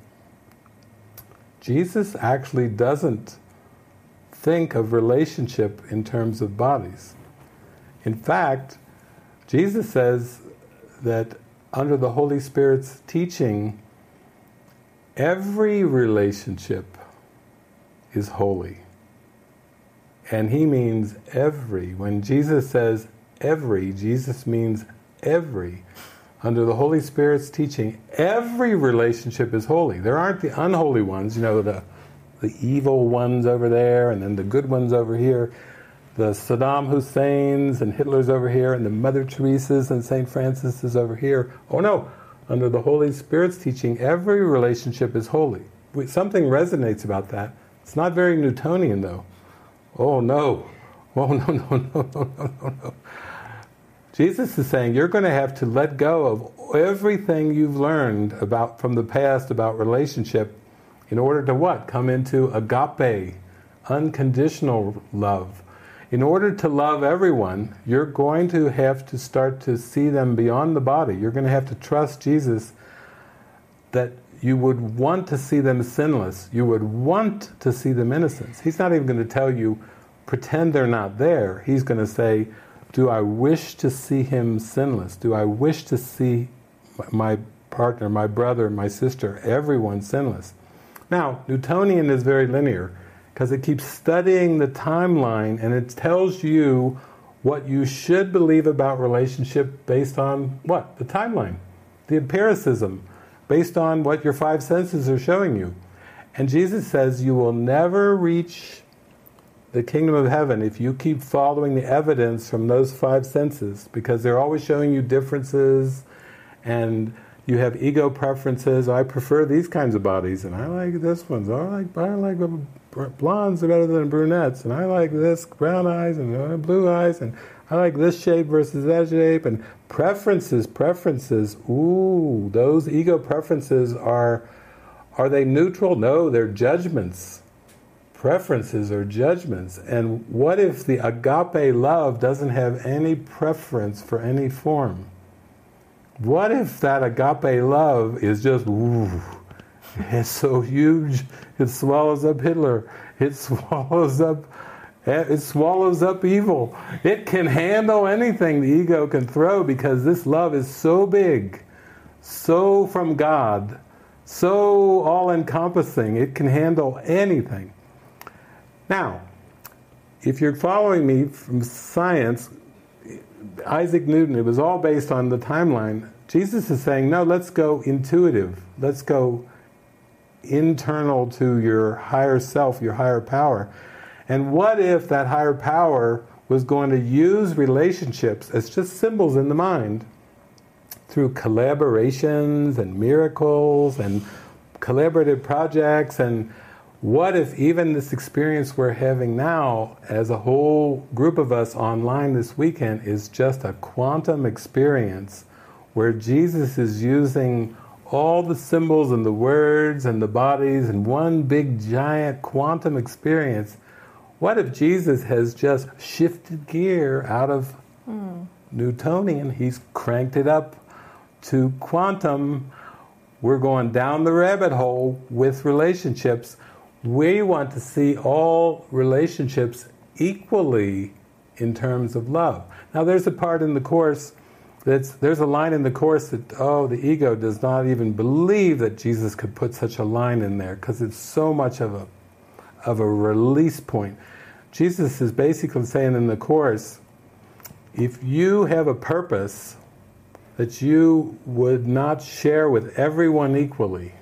Jesus actually doesn't think of relationship in terms of bodies. In fact, Jesus says that under the Holy Spirit's teaching, every relationship is holy. And he means every. When Jesus says every, Jesus means every. Under the Holy Spirit's teaching, every relationship is holy. There aren't the unholy ones, you know, the, the evil ones over there and then the good ones over here. The Saddam Husseins and Hitler's over here and the Mother Teresa's and St. Francis is over here. Oh no, under the Holy Spirit's teaching, every relationship is holy. Something resonates about that. It's not very Newtonian though. Oh no. Oh no, no, no, no, no, no, no. Jesus is saying you're going to have to let go of everything you've learned about from the past about relationship in order to what? Come into agape, unconditional love. In order to love everyone, you're going to have to start to see them beyond the body. You're going to have to trust Jesus that you would want to see them sinless. You would want to see them innocent. He's not even going to tell you, pretend they're not there. He's going to say, do I wish to see him sinless? Do I wish to see my partner, my brother, my sister, everyone sinless? Now, Newtonian is very linear because it keeps studying the timeline and it tells you what you should believe about relationship based on what? The timeline, the empiricism, based on what your five senses are showing you. And Jesus says you will never reach the kingdom of heaven if you keep following the evidence from those five senses because they're always showing you differences and you have ego preferences. I prefer these kinds of bodies and I like this ones. I like I like blondes better than brunettes and I like this brown eyes and uh, blue eyes and I like this shape versus that shape and preferences preferences. Ooh, those ego preferences are are they neutral? No, they're judgments preferences are judgments. And what if the agape love doesn't have any preference for any form? What if that agape love is just, ooh, <laughs> it's so huge, it swallows up Hitler, it <laughs> swallows up Eh, it swallows up evil. It can handle anything the ego can throw because this love is so big, so from God, so all encompassing, it can handle anything. Now, if you're following me from science, Isaac Newton, it was all based on the timeline. Jesus is saying, no, let's go intuitive. Let's go internal to your higher self, your higher power. And what if that higher power was going to use relationships as just symbols in the mind through collaborations and miracles and collaborative projects and what if even this experience we're having now, as a whole group of us online this weekend, is just a quantum experience where Jesus is using all the symbols and the words and the bodies in one big giant quantum experience? What if Jesus has just shifted gear out of mm. Newtonian? He's cranked it up to quantum we're going down the rabbit hole with relationships. We want to see all relationships equally in terms of love. Now, there's a part in the Course that's, there's a line in the Course that, oh, the ego does not even believe that Jesus could put such a line in there because it's so much of a, of a release point. Jesus is basically saying in the Course, if you have a purpose that you would not share with everyone equally,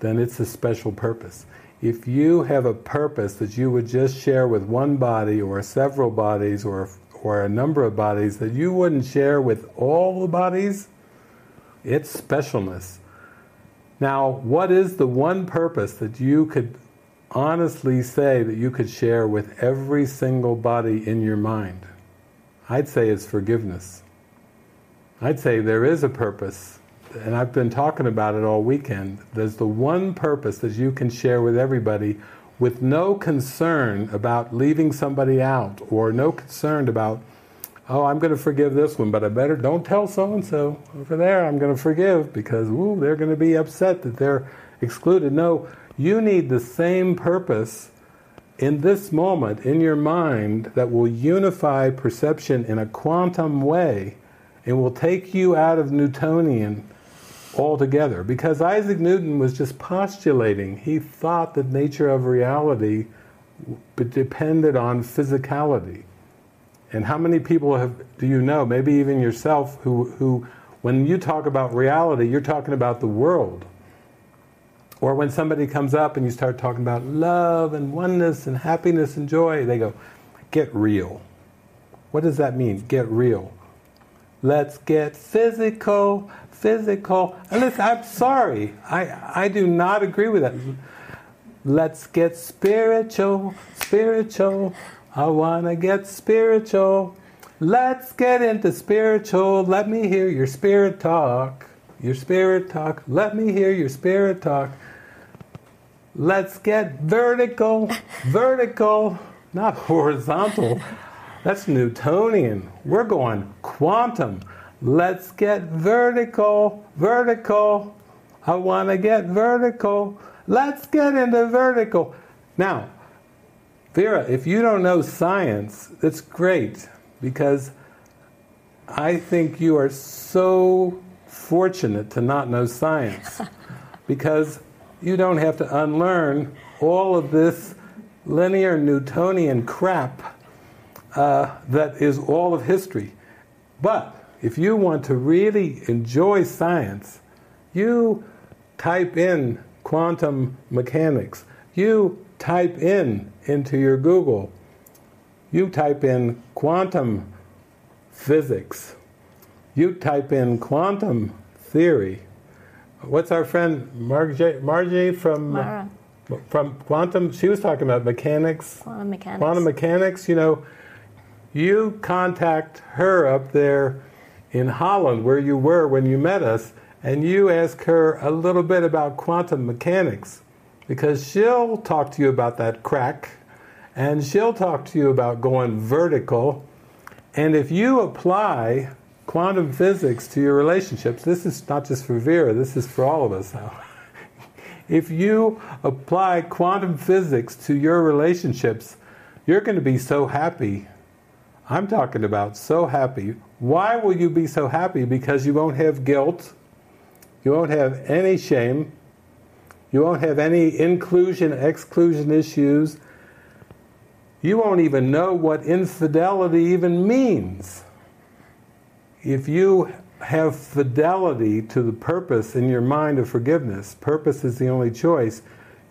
then it's a special purpose. If you have a purpose that you would just share with one body or several bodies or, or a number of bodies that you wouldn't share with all the bodies, it's specialness. Now, what is the one purpose that you could honestly say that you could share with every single body in your mind? I'd say it's forgiveness. I'd say there is a purpose, and I've been talking about it all weekend. There's the one purpose that you can share with everybody with no concern about leaving somebody out or no concern about, oh, I'm going to forgive this one, but I better don't tell so and so over there I'm going to forgive because, ooh, they're going to be upset that they're excluded. No, you need the same purpose in this moment in your mind that will unify perception in a quantum way and will take you out of Newtonian altogether. Because Isaac Newton was just postulating, he thought that nature of reality depended on physicality. And how many people have do you know, maybe even yourself, who, who when you talk about reality, you're talking about the world. Or when somebody comes up and you start talking about love and oneness and happiness and joy, they go, get real. What does that mean, get real? Let's get physical, physical. Listen, I'm sorry, I, I do not agree with that. Let's get spiritual, spiritual. I want to get spiritual. Let's get into spiritual. Let me hear your spirit talk. Your spirit talk. Let me hear your spirit talk. Let's get vertical, vertical, not horizontal. That's Newtonian. We're going quantum. Let's get vertical, vertical. I want to get vertical. Let's get into vertical. Now, Vera, if you don't know science, it's great because I think you are so fortunate to not know science <laughs> because you don't have to unlearn all of this linear Newtonian crap uh, that is all of history. But if you want to really enjoy science, you type in quantum mechanics. You type in into your Google. You type in quantum physics. You type in quantum theory. What's our friend Margie, Margie from Mara. from quantum? She was talking about mechanics. Quantum mechanics. Quantum mechanics. You know, you contact her up there in Holland, where you were when you met us, and you ask her a little bit about quantum mechanics, because she'll talk to you about that crack, and she'll talk to you about going vertical. And if you apply quantum physics to your relationships, this is not just for Vera, this is for all of us now. <laughs> if you apply quantum physics to your relationships, you're going to be so happy. I'm talking about so happy. Why will you be so happy? Because you won't have guilt, you won't have any shame, you won't have any inclusion, exclusion issues. You won't even know what infidelity even means if you have fidelity to the purpose in your mind of forgiveness, purpose is the only choice,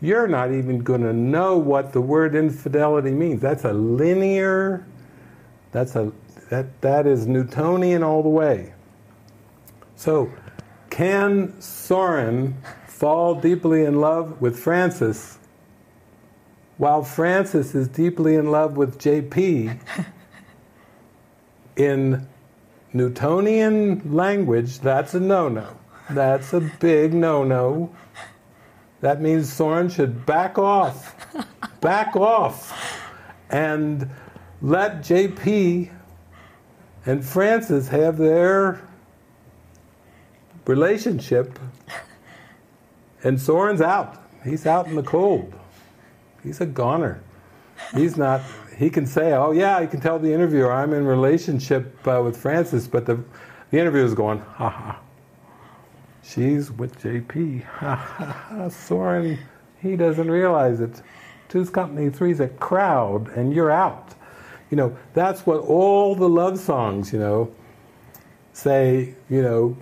you're not even going to know what the word infidelity means. That's a linear, that's a, that, that is Newtonian all the way. So, can Soren fall deeply in love with Frances while Frances is deeply in love with JP <laughs> in Newtonian language, that's a no no. That's a big no no. That means Soren should back off. Back off. And let JP and Frances have their relationship And Soren's out. He's out in the cold. He's a goner. He's not. He can say, "Oh yeah," he can tell the interviewer, "I'm in relationship uh, with Frances," but the the interviewer's going, "Ha ha." She's with JP. Ha ha ha. Soren, he doesn't realize it. Two's company, three's a crowd, and you're out. You know, that's what all the love songs, you know, say, you know,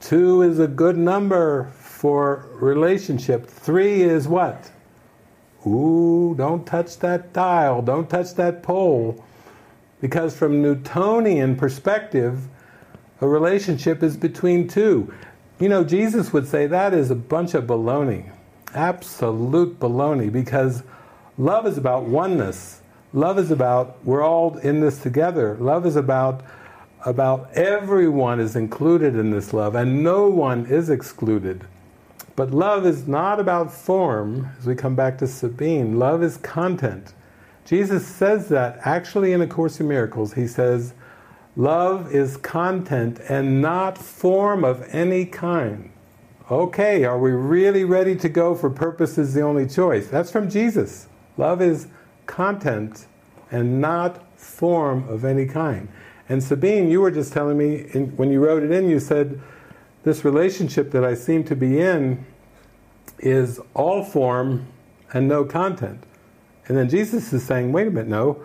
two is a good number for relationship. Three is what? Ooh, don't touch that dial, don't touch that pole. Because from Newtonian perspective, a relationship is between two. You know, Jesus would say that is a bunch of baloney. Absolute baloney, because love is about oneness. Love is about we're all in this together. Love is about about everyone is included in this love and no one is excluded. But love is not about form, as we come back to Sabine. Love is content. Jesus says that actually in A Course in Miracles. He says, Love is content and not form of any kind. Okay, are we really ready to go for purpose is the only choice? That's from Jesus. Love is content and not form of any kind. And Sabine, you were just telling me in, when you wrote it in, you said, This relationship that I seem to be in is all form and no content. And then Jesus is saying, Wait a minute, no.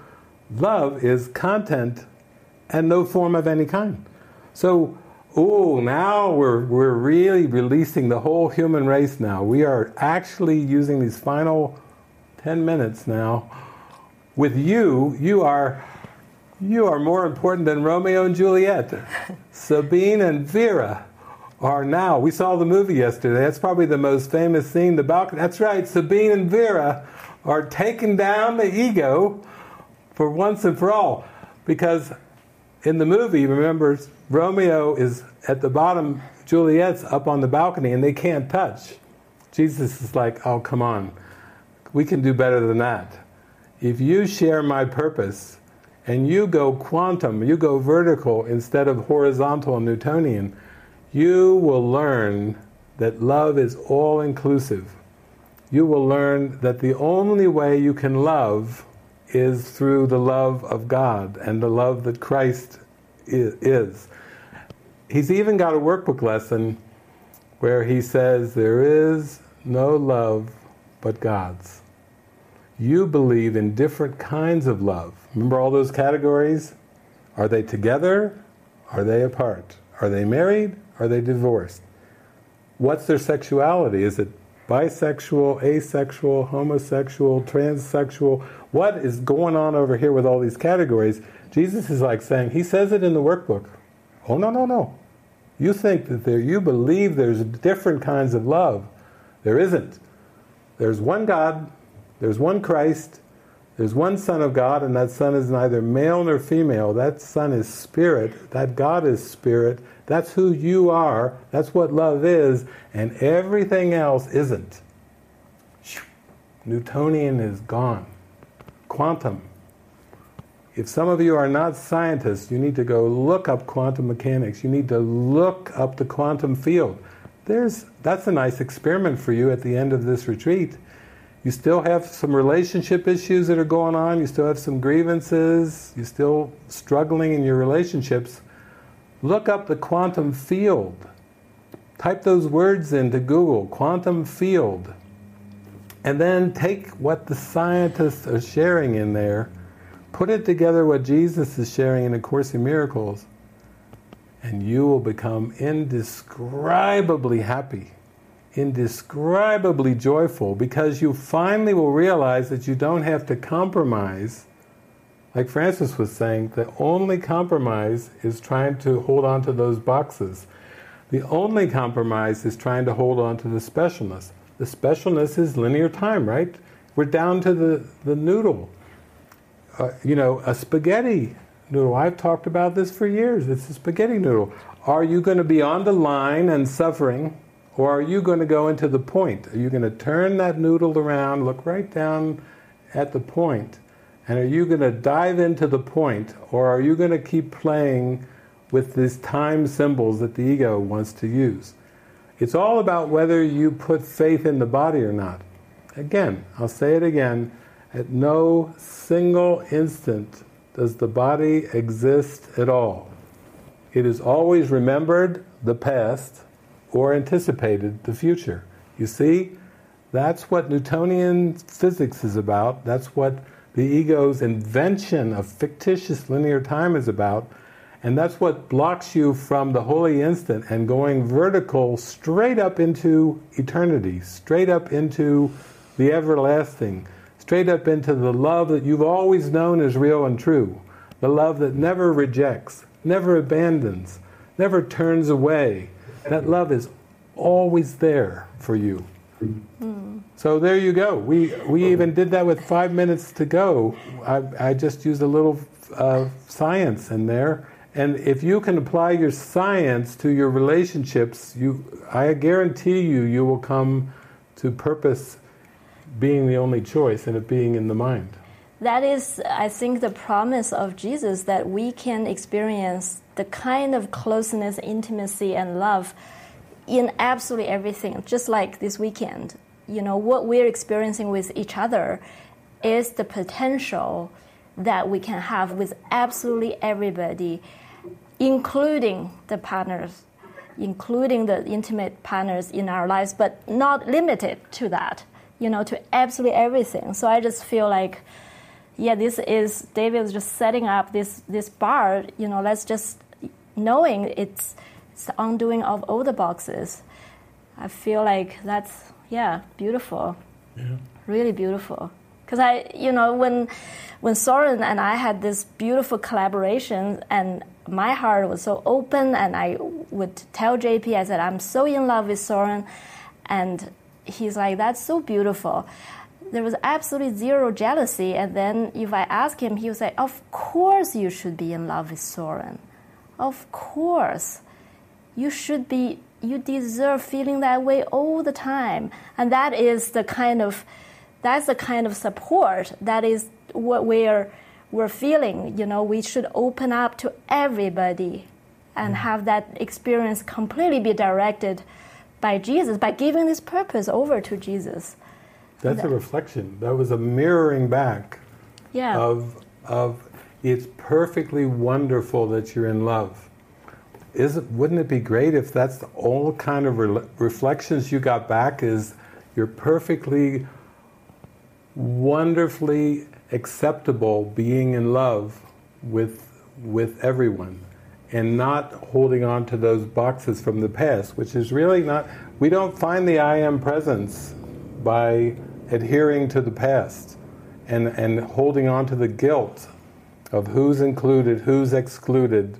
Love is content and no form of any kind. So, oh, now we're, we're really releasing the whole human race now. We are actually using these final 10 minutes now. With you, you are you are more important than Romeo and Juliet. <laughs> Sabine and Vera are now. We saw the movie yesterday. That's probably the most famous scene. The balcony. That's right. Sabine and Vera are taking down the ego for once and for all. Because in the movie, remember, Romeo is at the bottom, Juliet's up on the balcony, and they can't touch. Jesus is like, oh, come on. We can do better than that. If you share my purpose, and you go quantum, you go vertical instead of horizontal and Newtonian, you will learn that love is all inclusive. You will learn that the only way you can love is through the love of God and the love that Christ is. He's even got a workbook lesson where he says, There is no love but God's. You believe in different kinds of love. Remember all those categories? Are they together? Are they apart? Are they married? Are they divorced? What's their sexuality? Is it bisexual, asexual, homosexual, transsexual? What is going on over here with all these categories? Jesus is like saying, He says it in the workbook. Oh, no, no, no. You think that there, you believe there's different kinds of love. There isn't. There's one God, there's one Christ, there's one Son of God, and that Son is neither male nor female. That Son is spirit. That God is spirit. That's who you are. That's what love is. And everything else isn't. Newtonian is gone. Quantum. If some of you are not scientists, you need to go look up quantum mechanics. You need to look up the quantum field. There's, that's a nice experiment for you at the end of this retreat you still have some relationship issues that are going on, you still have some grievances, you're still struggling in your relationships, look up the quantum field. Type those words into Google, quantum field. And then take what the scientists are sharing in there, put it together what Jesus is sharing in A Course in Miracles, and you will become indescribably happy indescribably joyful because you finally will realize that you don't have to compromise. Like Frances was saying, the only compromise is trying to hold on to those boxes. The only compromise is trying to hold on to the specialness. The specialness is linear time, right? We're down to the, the noodle. Uh, you know, a spaghetti noodle. I've talked about this for years. It's a spaghetti noodle. Are you going to be on the line and suffering or are you going to go into the point? Are you going to turn that noodle around, look right down at the point, and are you going to dive into the point, or are you going to keep playing with these time symbols that the ego wants to use? It's all about whether you put faith in the body or not. Again, I'll say it again. At no single instant does the body exist at all. It is always remembered the past or anticipated the future. You see, that's what Newtonian physics is about. That's what the ego's invention of fictitious linear time is about. And that's what blocks you from the holy instant and going vertical straight up into eternity, straight up into the everlasting, straight up into the love that you've always known is real and true, the love that never rejects, never abandons, never turns away. That love is always there for you. Hmm. So there you go. We we even did that with five minutes to go. I, I just used a little uh, science in there, and if you can apply your science to your relationships, you I guarantee you you will come to purpose being the only choice and it being in the mind. That is, I think, the promise of Jesus that we can experience the kind of closeness, intimacy, and love in absolutely everything, just like this weekend. You know, what we're experiencing with each other is the potential that we can have with absolutely everybody, including the partners, including the intimate partners in our lives, but not limited to that, you know, to absolutely everything. So I just feel like, yeah, this is, David was just setting up this, this bar, you know, let's just, knowing it's, it's the undoing of all the boxes. I feel like that's, yeah, beautiful. Yeah. Really beautiful. Because I, you know, when, when Soren and I had this beautiful collaboration and my heart was so open and I would tell JP, I said, I'm so in love with Soren. And he's like, that's so beautiful. There was absolutely zero jealousy. And then if I ask him, he would say, of course you should be in love with Soren. Of course. You should be, you deserve feeling that way all the time. And that is the kind of, that's the kind of support that is what we're, we're feeling. You know, we should open up to everybody and mm. have that experience completely be directed by Jesus, by giving this purpose over to Jesus. That's a reflection. That was a mirroring back Yeah. of of it's perfectly wonderful that you're in love. Is wouldn't it be great if that's the all kind of re- reflections you got back is you're perfectly wonderfully acceptable being in love with with everyone and not holding on to those boxes from the past which is really not we don't find the i am presence by adhering to the past and and holding on to the guilt of who's included who's excluded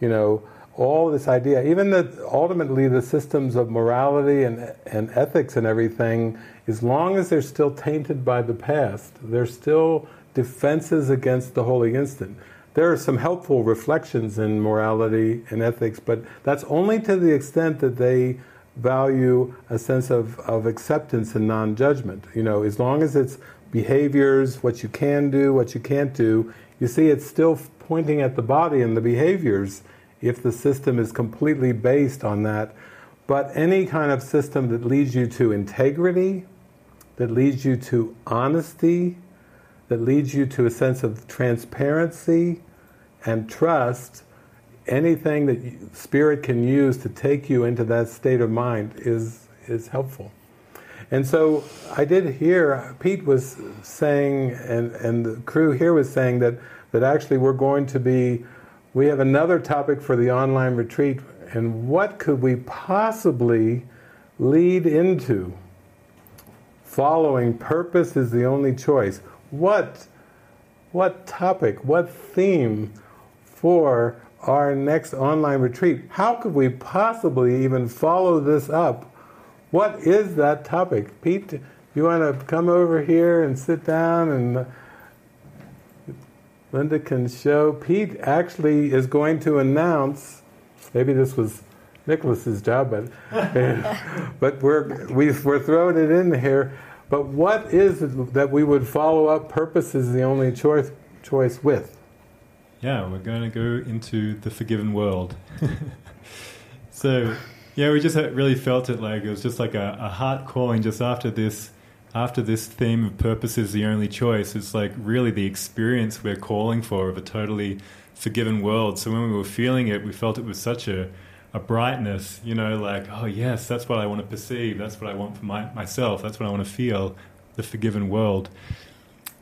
you know all this idea even that ultimately the systems of morality and and ethics and everything as long as they're still tainted by the past they're still defenses against the holy instant. There are some helpful reflections in morality and ethics but that's only to the extent that they value a sense of, of acceptance and non-judgment. You know as long as it's behaviors what you can do what you can't do you see it's still pointing at the body and the behaviors if the system is completely based on that. But any kind of system that leads you to integrity that leads you to honesty that leads you to a sense of transparency and trust anything that spirit can use to take you into that state of mind is is helpful. And so I did hear Pete was saying, and, and the crew here was saying that, that actually we're going to be, we have another topic for the online retreat, and what could we possibly lead into? Following purpose is the only choice. What, what topic, what theme for our next online retreat? How could we possibly even follow this up what is that topic? Pete, you want to come over here and sit down and Linda can show. Pete actually is going to announce, maybe this was Nicholas's job, but, <laughs> but we're, we, we're throwing it in here. But what is it that we would follow up? Purpose is the only choice, choice with. Yeah, we're going to go into the forgiven world. <laughs> so, Yeah, we just really felt it like it was just like a, a heart calling just after this. After this theme of purpose is the only choice, it's like really the experience we're calling for of a totally forgiven world. So when we were feeling it, we felt it was such a, a brightness, you know, like, oh, yes, that's what I want to perceive. That's what I want for my, myself. That's what I want to feel the forgiven world.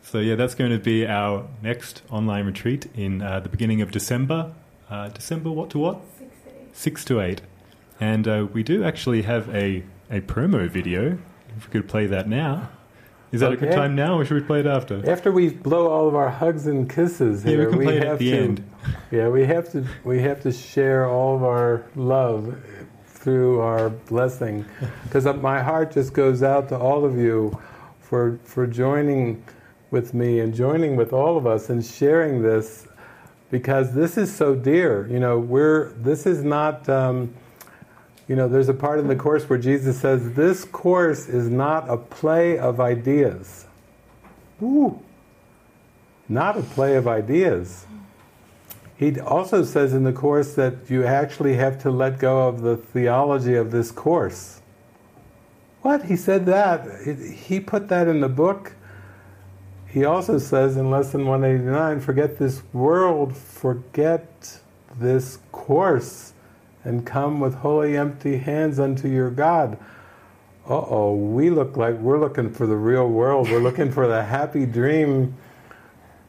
So, yeah, that's going to be our next online retreat in uh, the beginning of December. Uh, December, what to what? Six to eight. And uh, we do actually have a, a promo video. If we could play that now. Is that a good time now, or should we play it after? After we blow all of our hugs and kisses Yeah, we can play it at have the to, end. Yeah, we have to we have to share all of our love through our blessing, <laughs> because my heart just goes out to all of you for for joining with me and joining with all of us and sharing this, because this is so dear. You know, we're this is not. Um, you know, there's a part in the course where Jesus says, This course is not a play of ideas. Ooh, not a play of ideas. He also says in the course that you actually have to let go of the theology of this course. What? He said that. He put that in the book. He also says in Lesson 189 forget this world, forget this course, and come with holy empty hands unto your God. Uh oh, we look like we're looking for the real world. We're looking for the happy dream.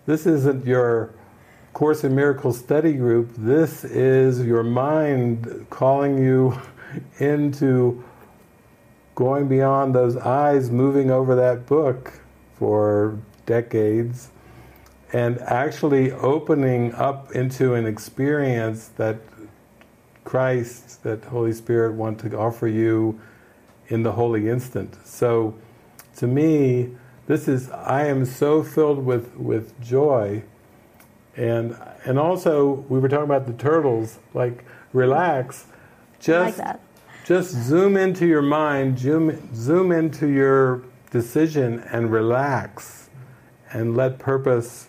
This isn't your Course in Miracles study group. This is your mind calling you <laughs> into going beyond those eyes moving over that book for decades and actually opening up into an experience that Christ, that Holy Spirit want to offer you in the holy instant. So to me, this is I am so filled with, with joy and and also we were talking about the turtles, like relax. Just like that. just zoom into your mind, zoom, zoom into your decision and relax and let purpose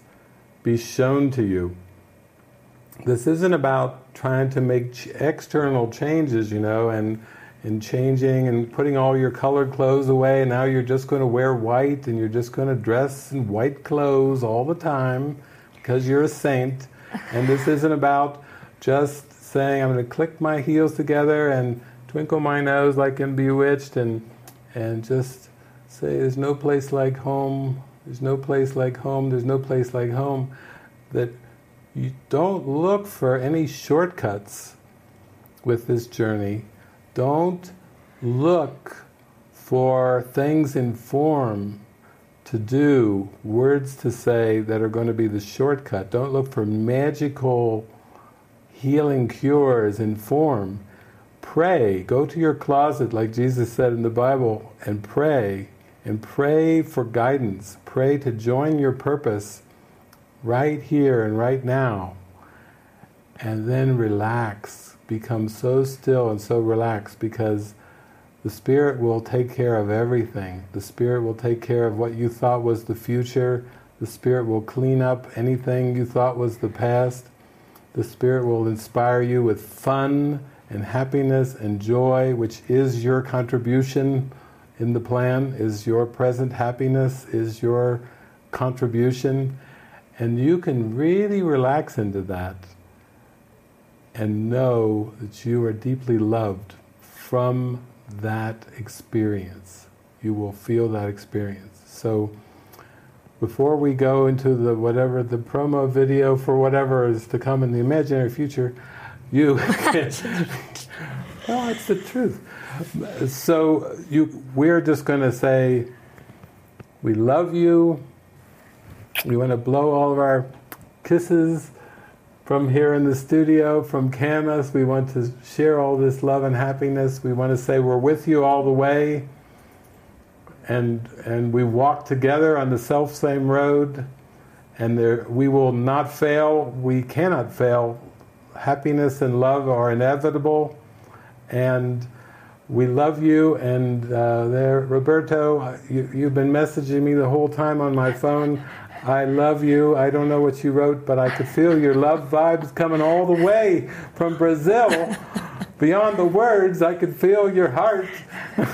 be shown to you. This isn't about trying to make ch- external changes, you know, and and changing and putting all your colored clothes away. And now you're just going to wear white and you're just going to dress in white clothes all the time because you're a saint. <laughs> And this isn't about just saying, I'm going to click my heels together and twinkle my nose like in Bewitched and, and just say, There's no place like home, there's no place like home, there's no place like home. That you don't look for any shortcuts with this journey. Don't look for things in form to do, words to say that are going to be the shortcut. Don't look for magical healing cures in form. Pray. Go to your closet, like Jesus said in the Bible, and pray. And pray for guidance. Pray to join your purpose right here and right now. And then relax. Become so still and so relaxed because the Spirit will take care of everything. The Spirit will take care of what you thought was the future. The Spirit will clean up anything you thought was the past. The Spirit will inspire you with fun and happiness and joy, which is your contribution in the plan, is your present happiness, is your contribution. And you can really relax into that and know that you are deeply loved from that experience. You will feel that experience. So before we go into the whatever the promo video for whatever is to come in the imaginary future, you <laughs> <laughs> well, it's the truth. So you, we're just going to say, we love you. We want to blow all of our kisses from here in the studio, from Camas. We want to share all this love and happiness. We want to say we're with you all the way. And, and we walk together on the self same road. And there, we will not fail. We cannot fail. Happiness and love are inevitable. And we love you. And uh, there, Roberto, you, you've been messaging me the whole time on my phone. I love you. I don't know what you wrote, but I could feel your love vibes coming all the way from Brazil <laughs> beyond the words, I could feel your heart.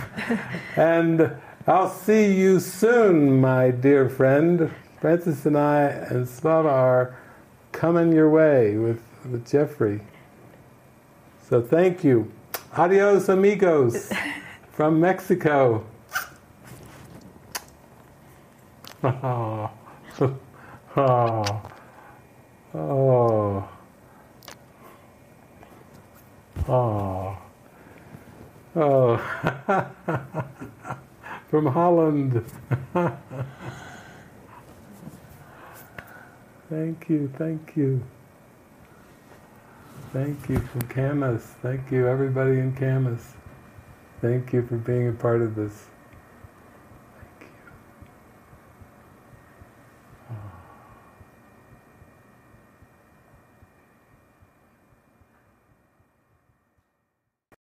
<laughs> and I'll see you soon, my dear friend. Frances and I and Slava are coming your way with, with Jeffrey. So thank you. Adios, amigos, <laughs> from Mexico. <laughs> Ah. Ah. Ah. Oh, oh, oh, oh, oh, from Holland. <laughs> thank you, thank you. Thank you from Camas. Thank you, everybody in Camas. Thank you for being a part of this.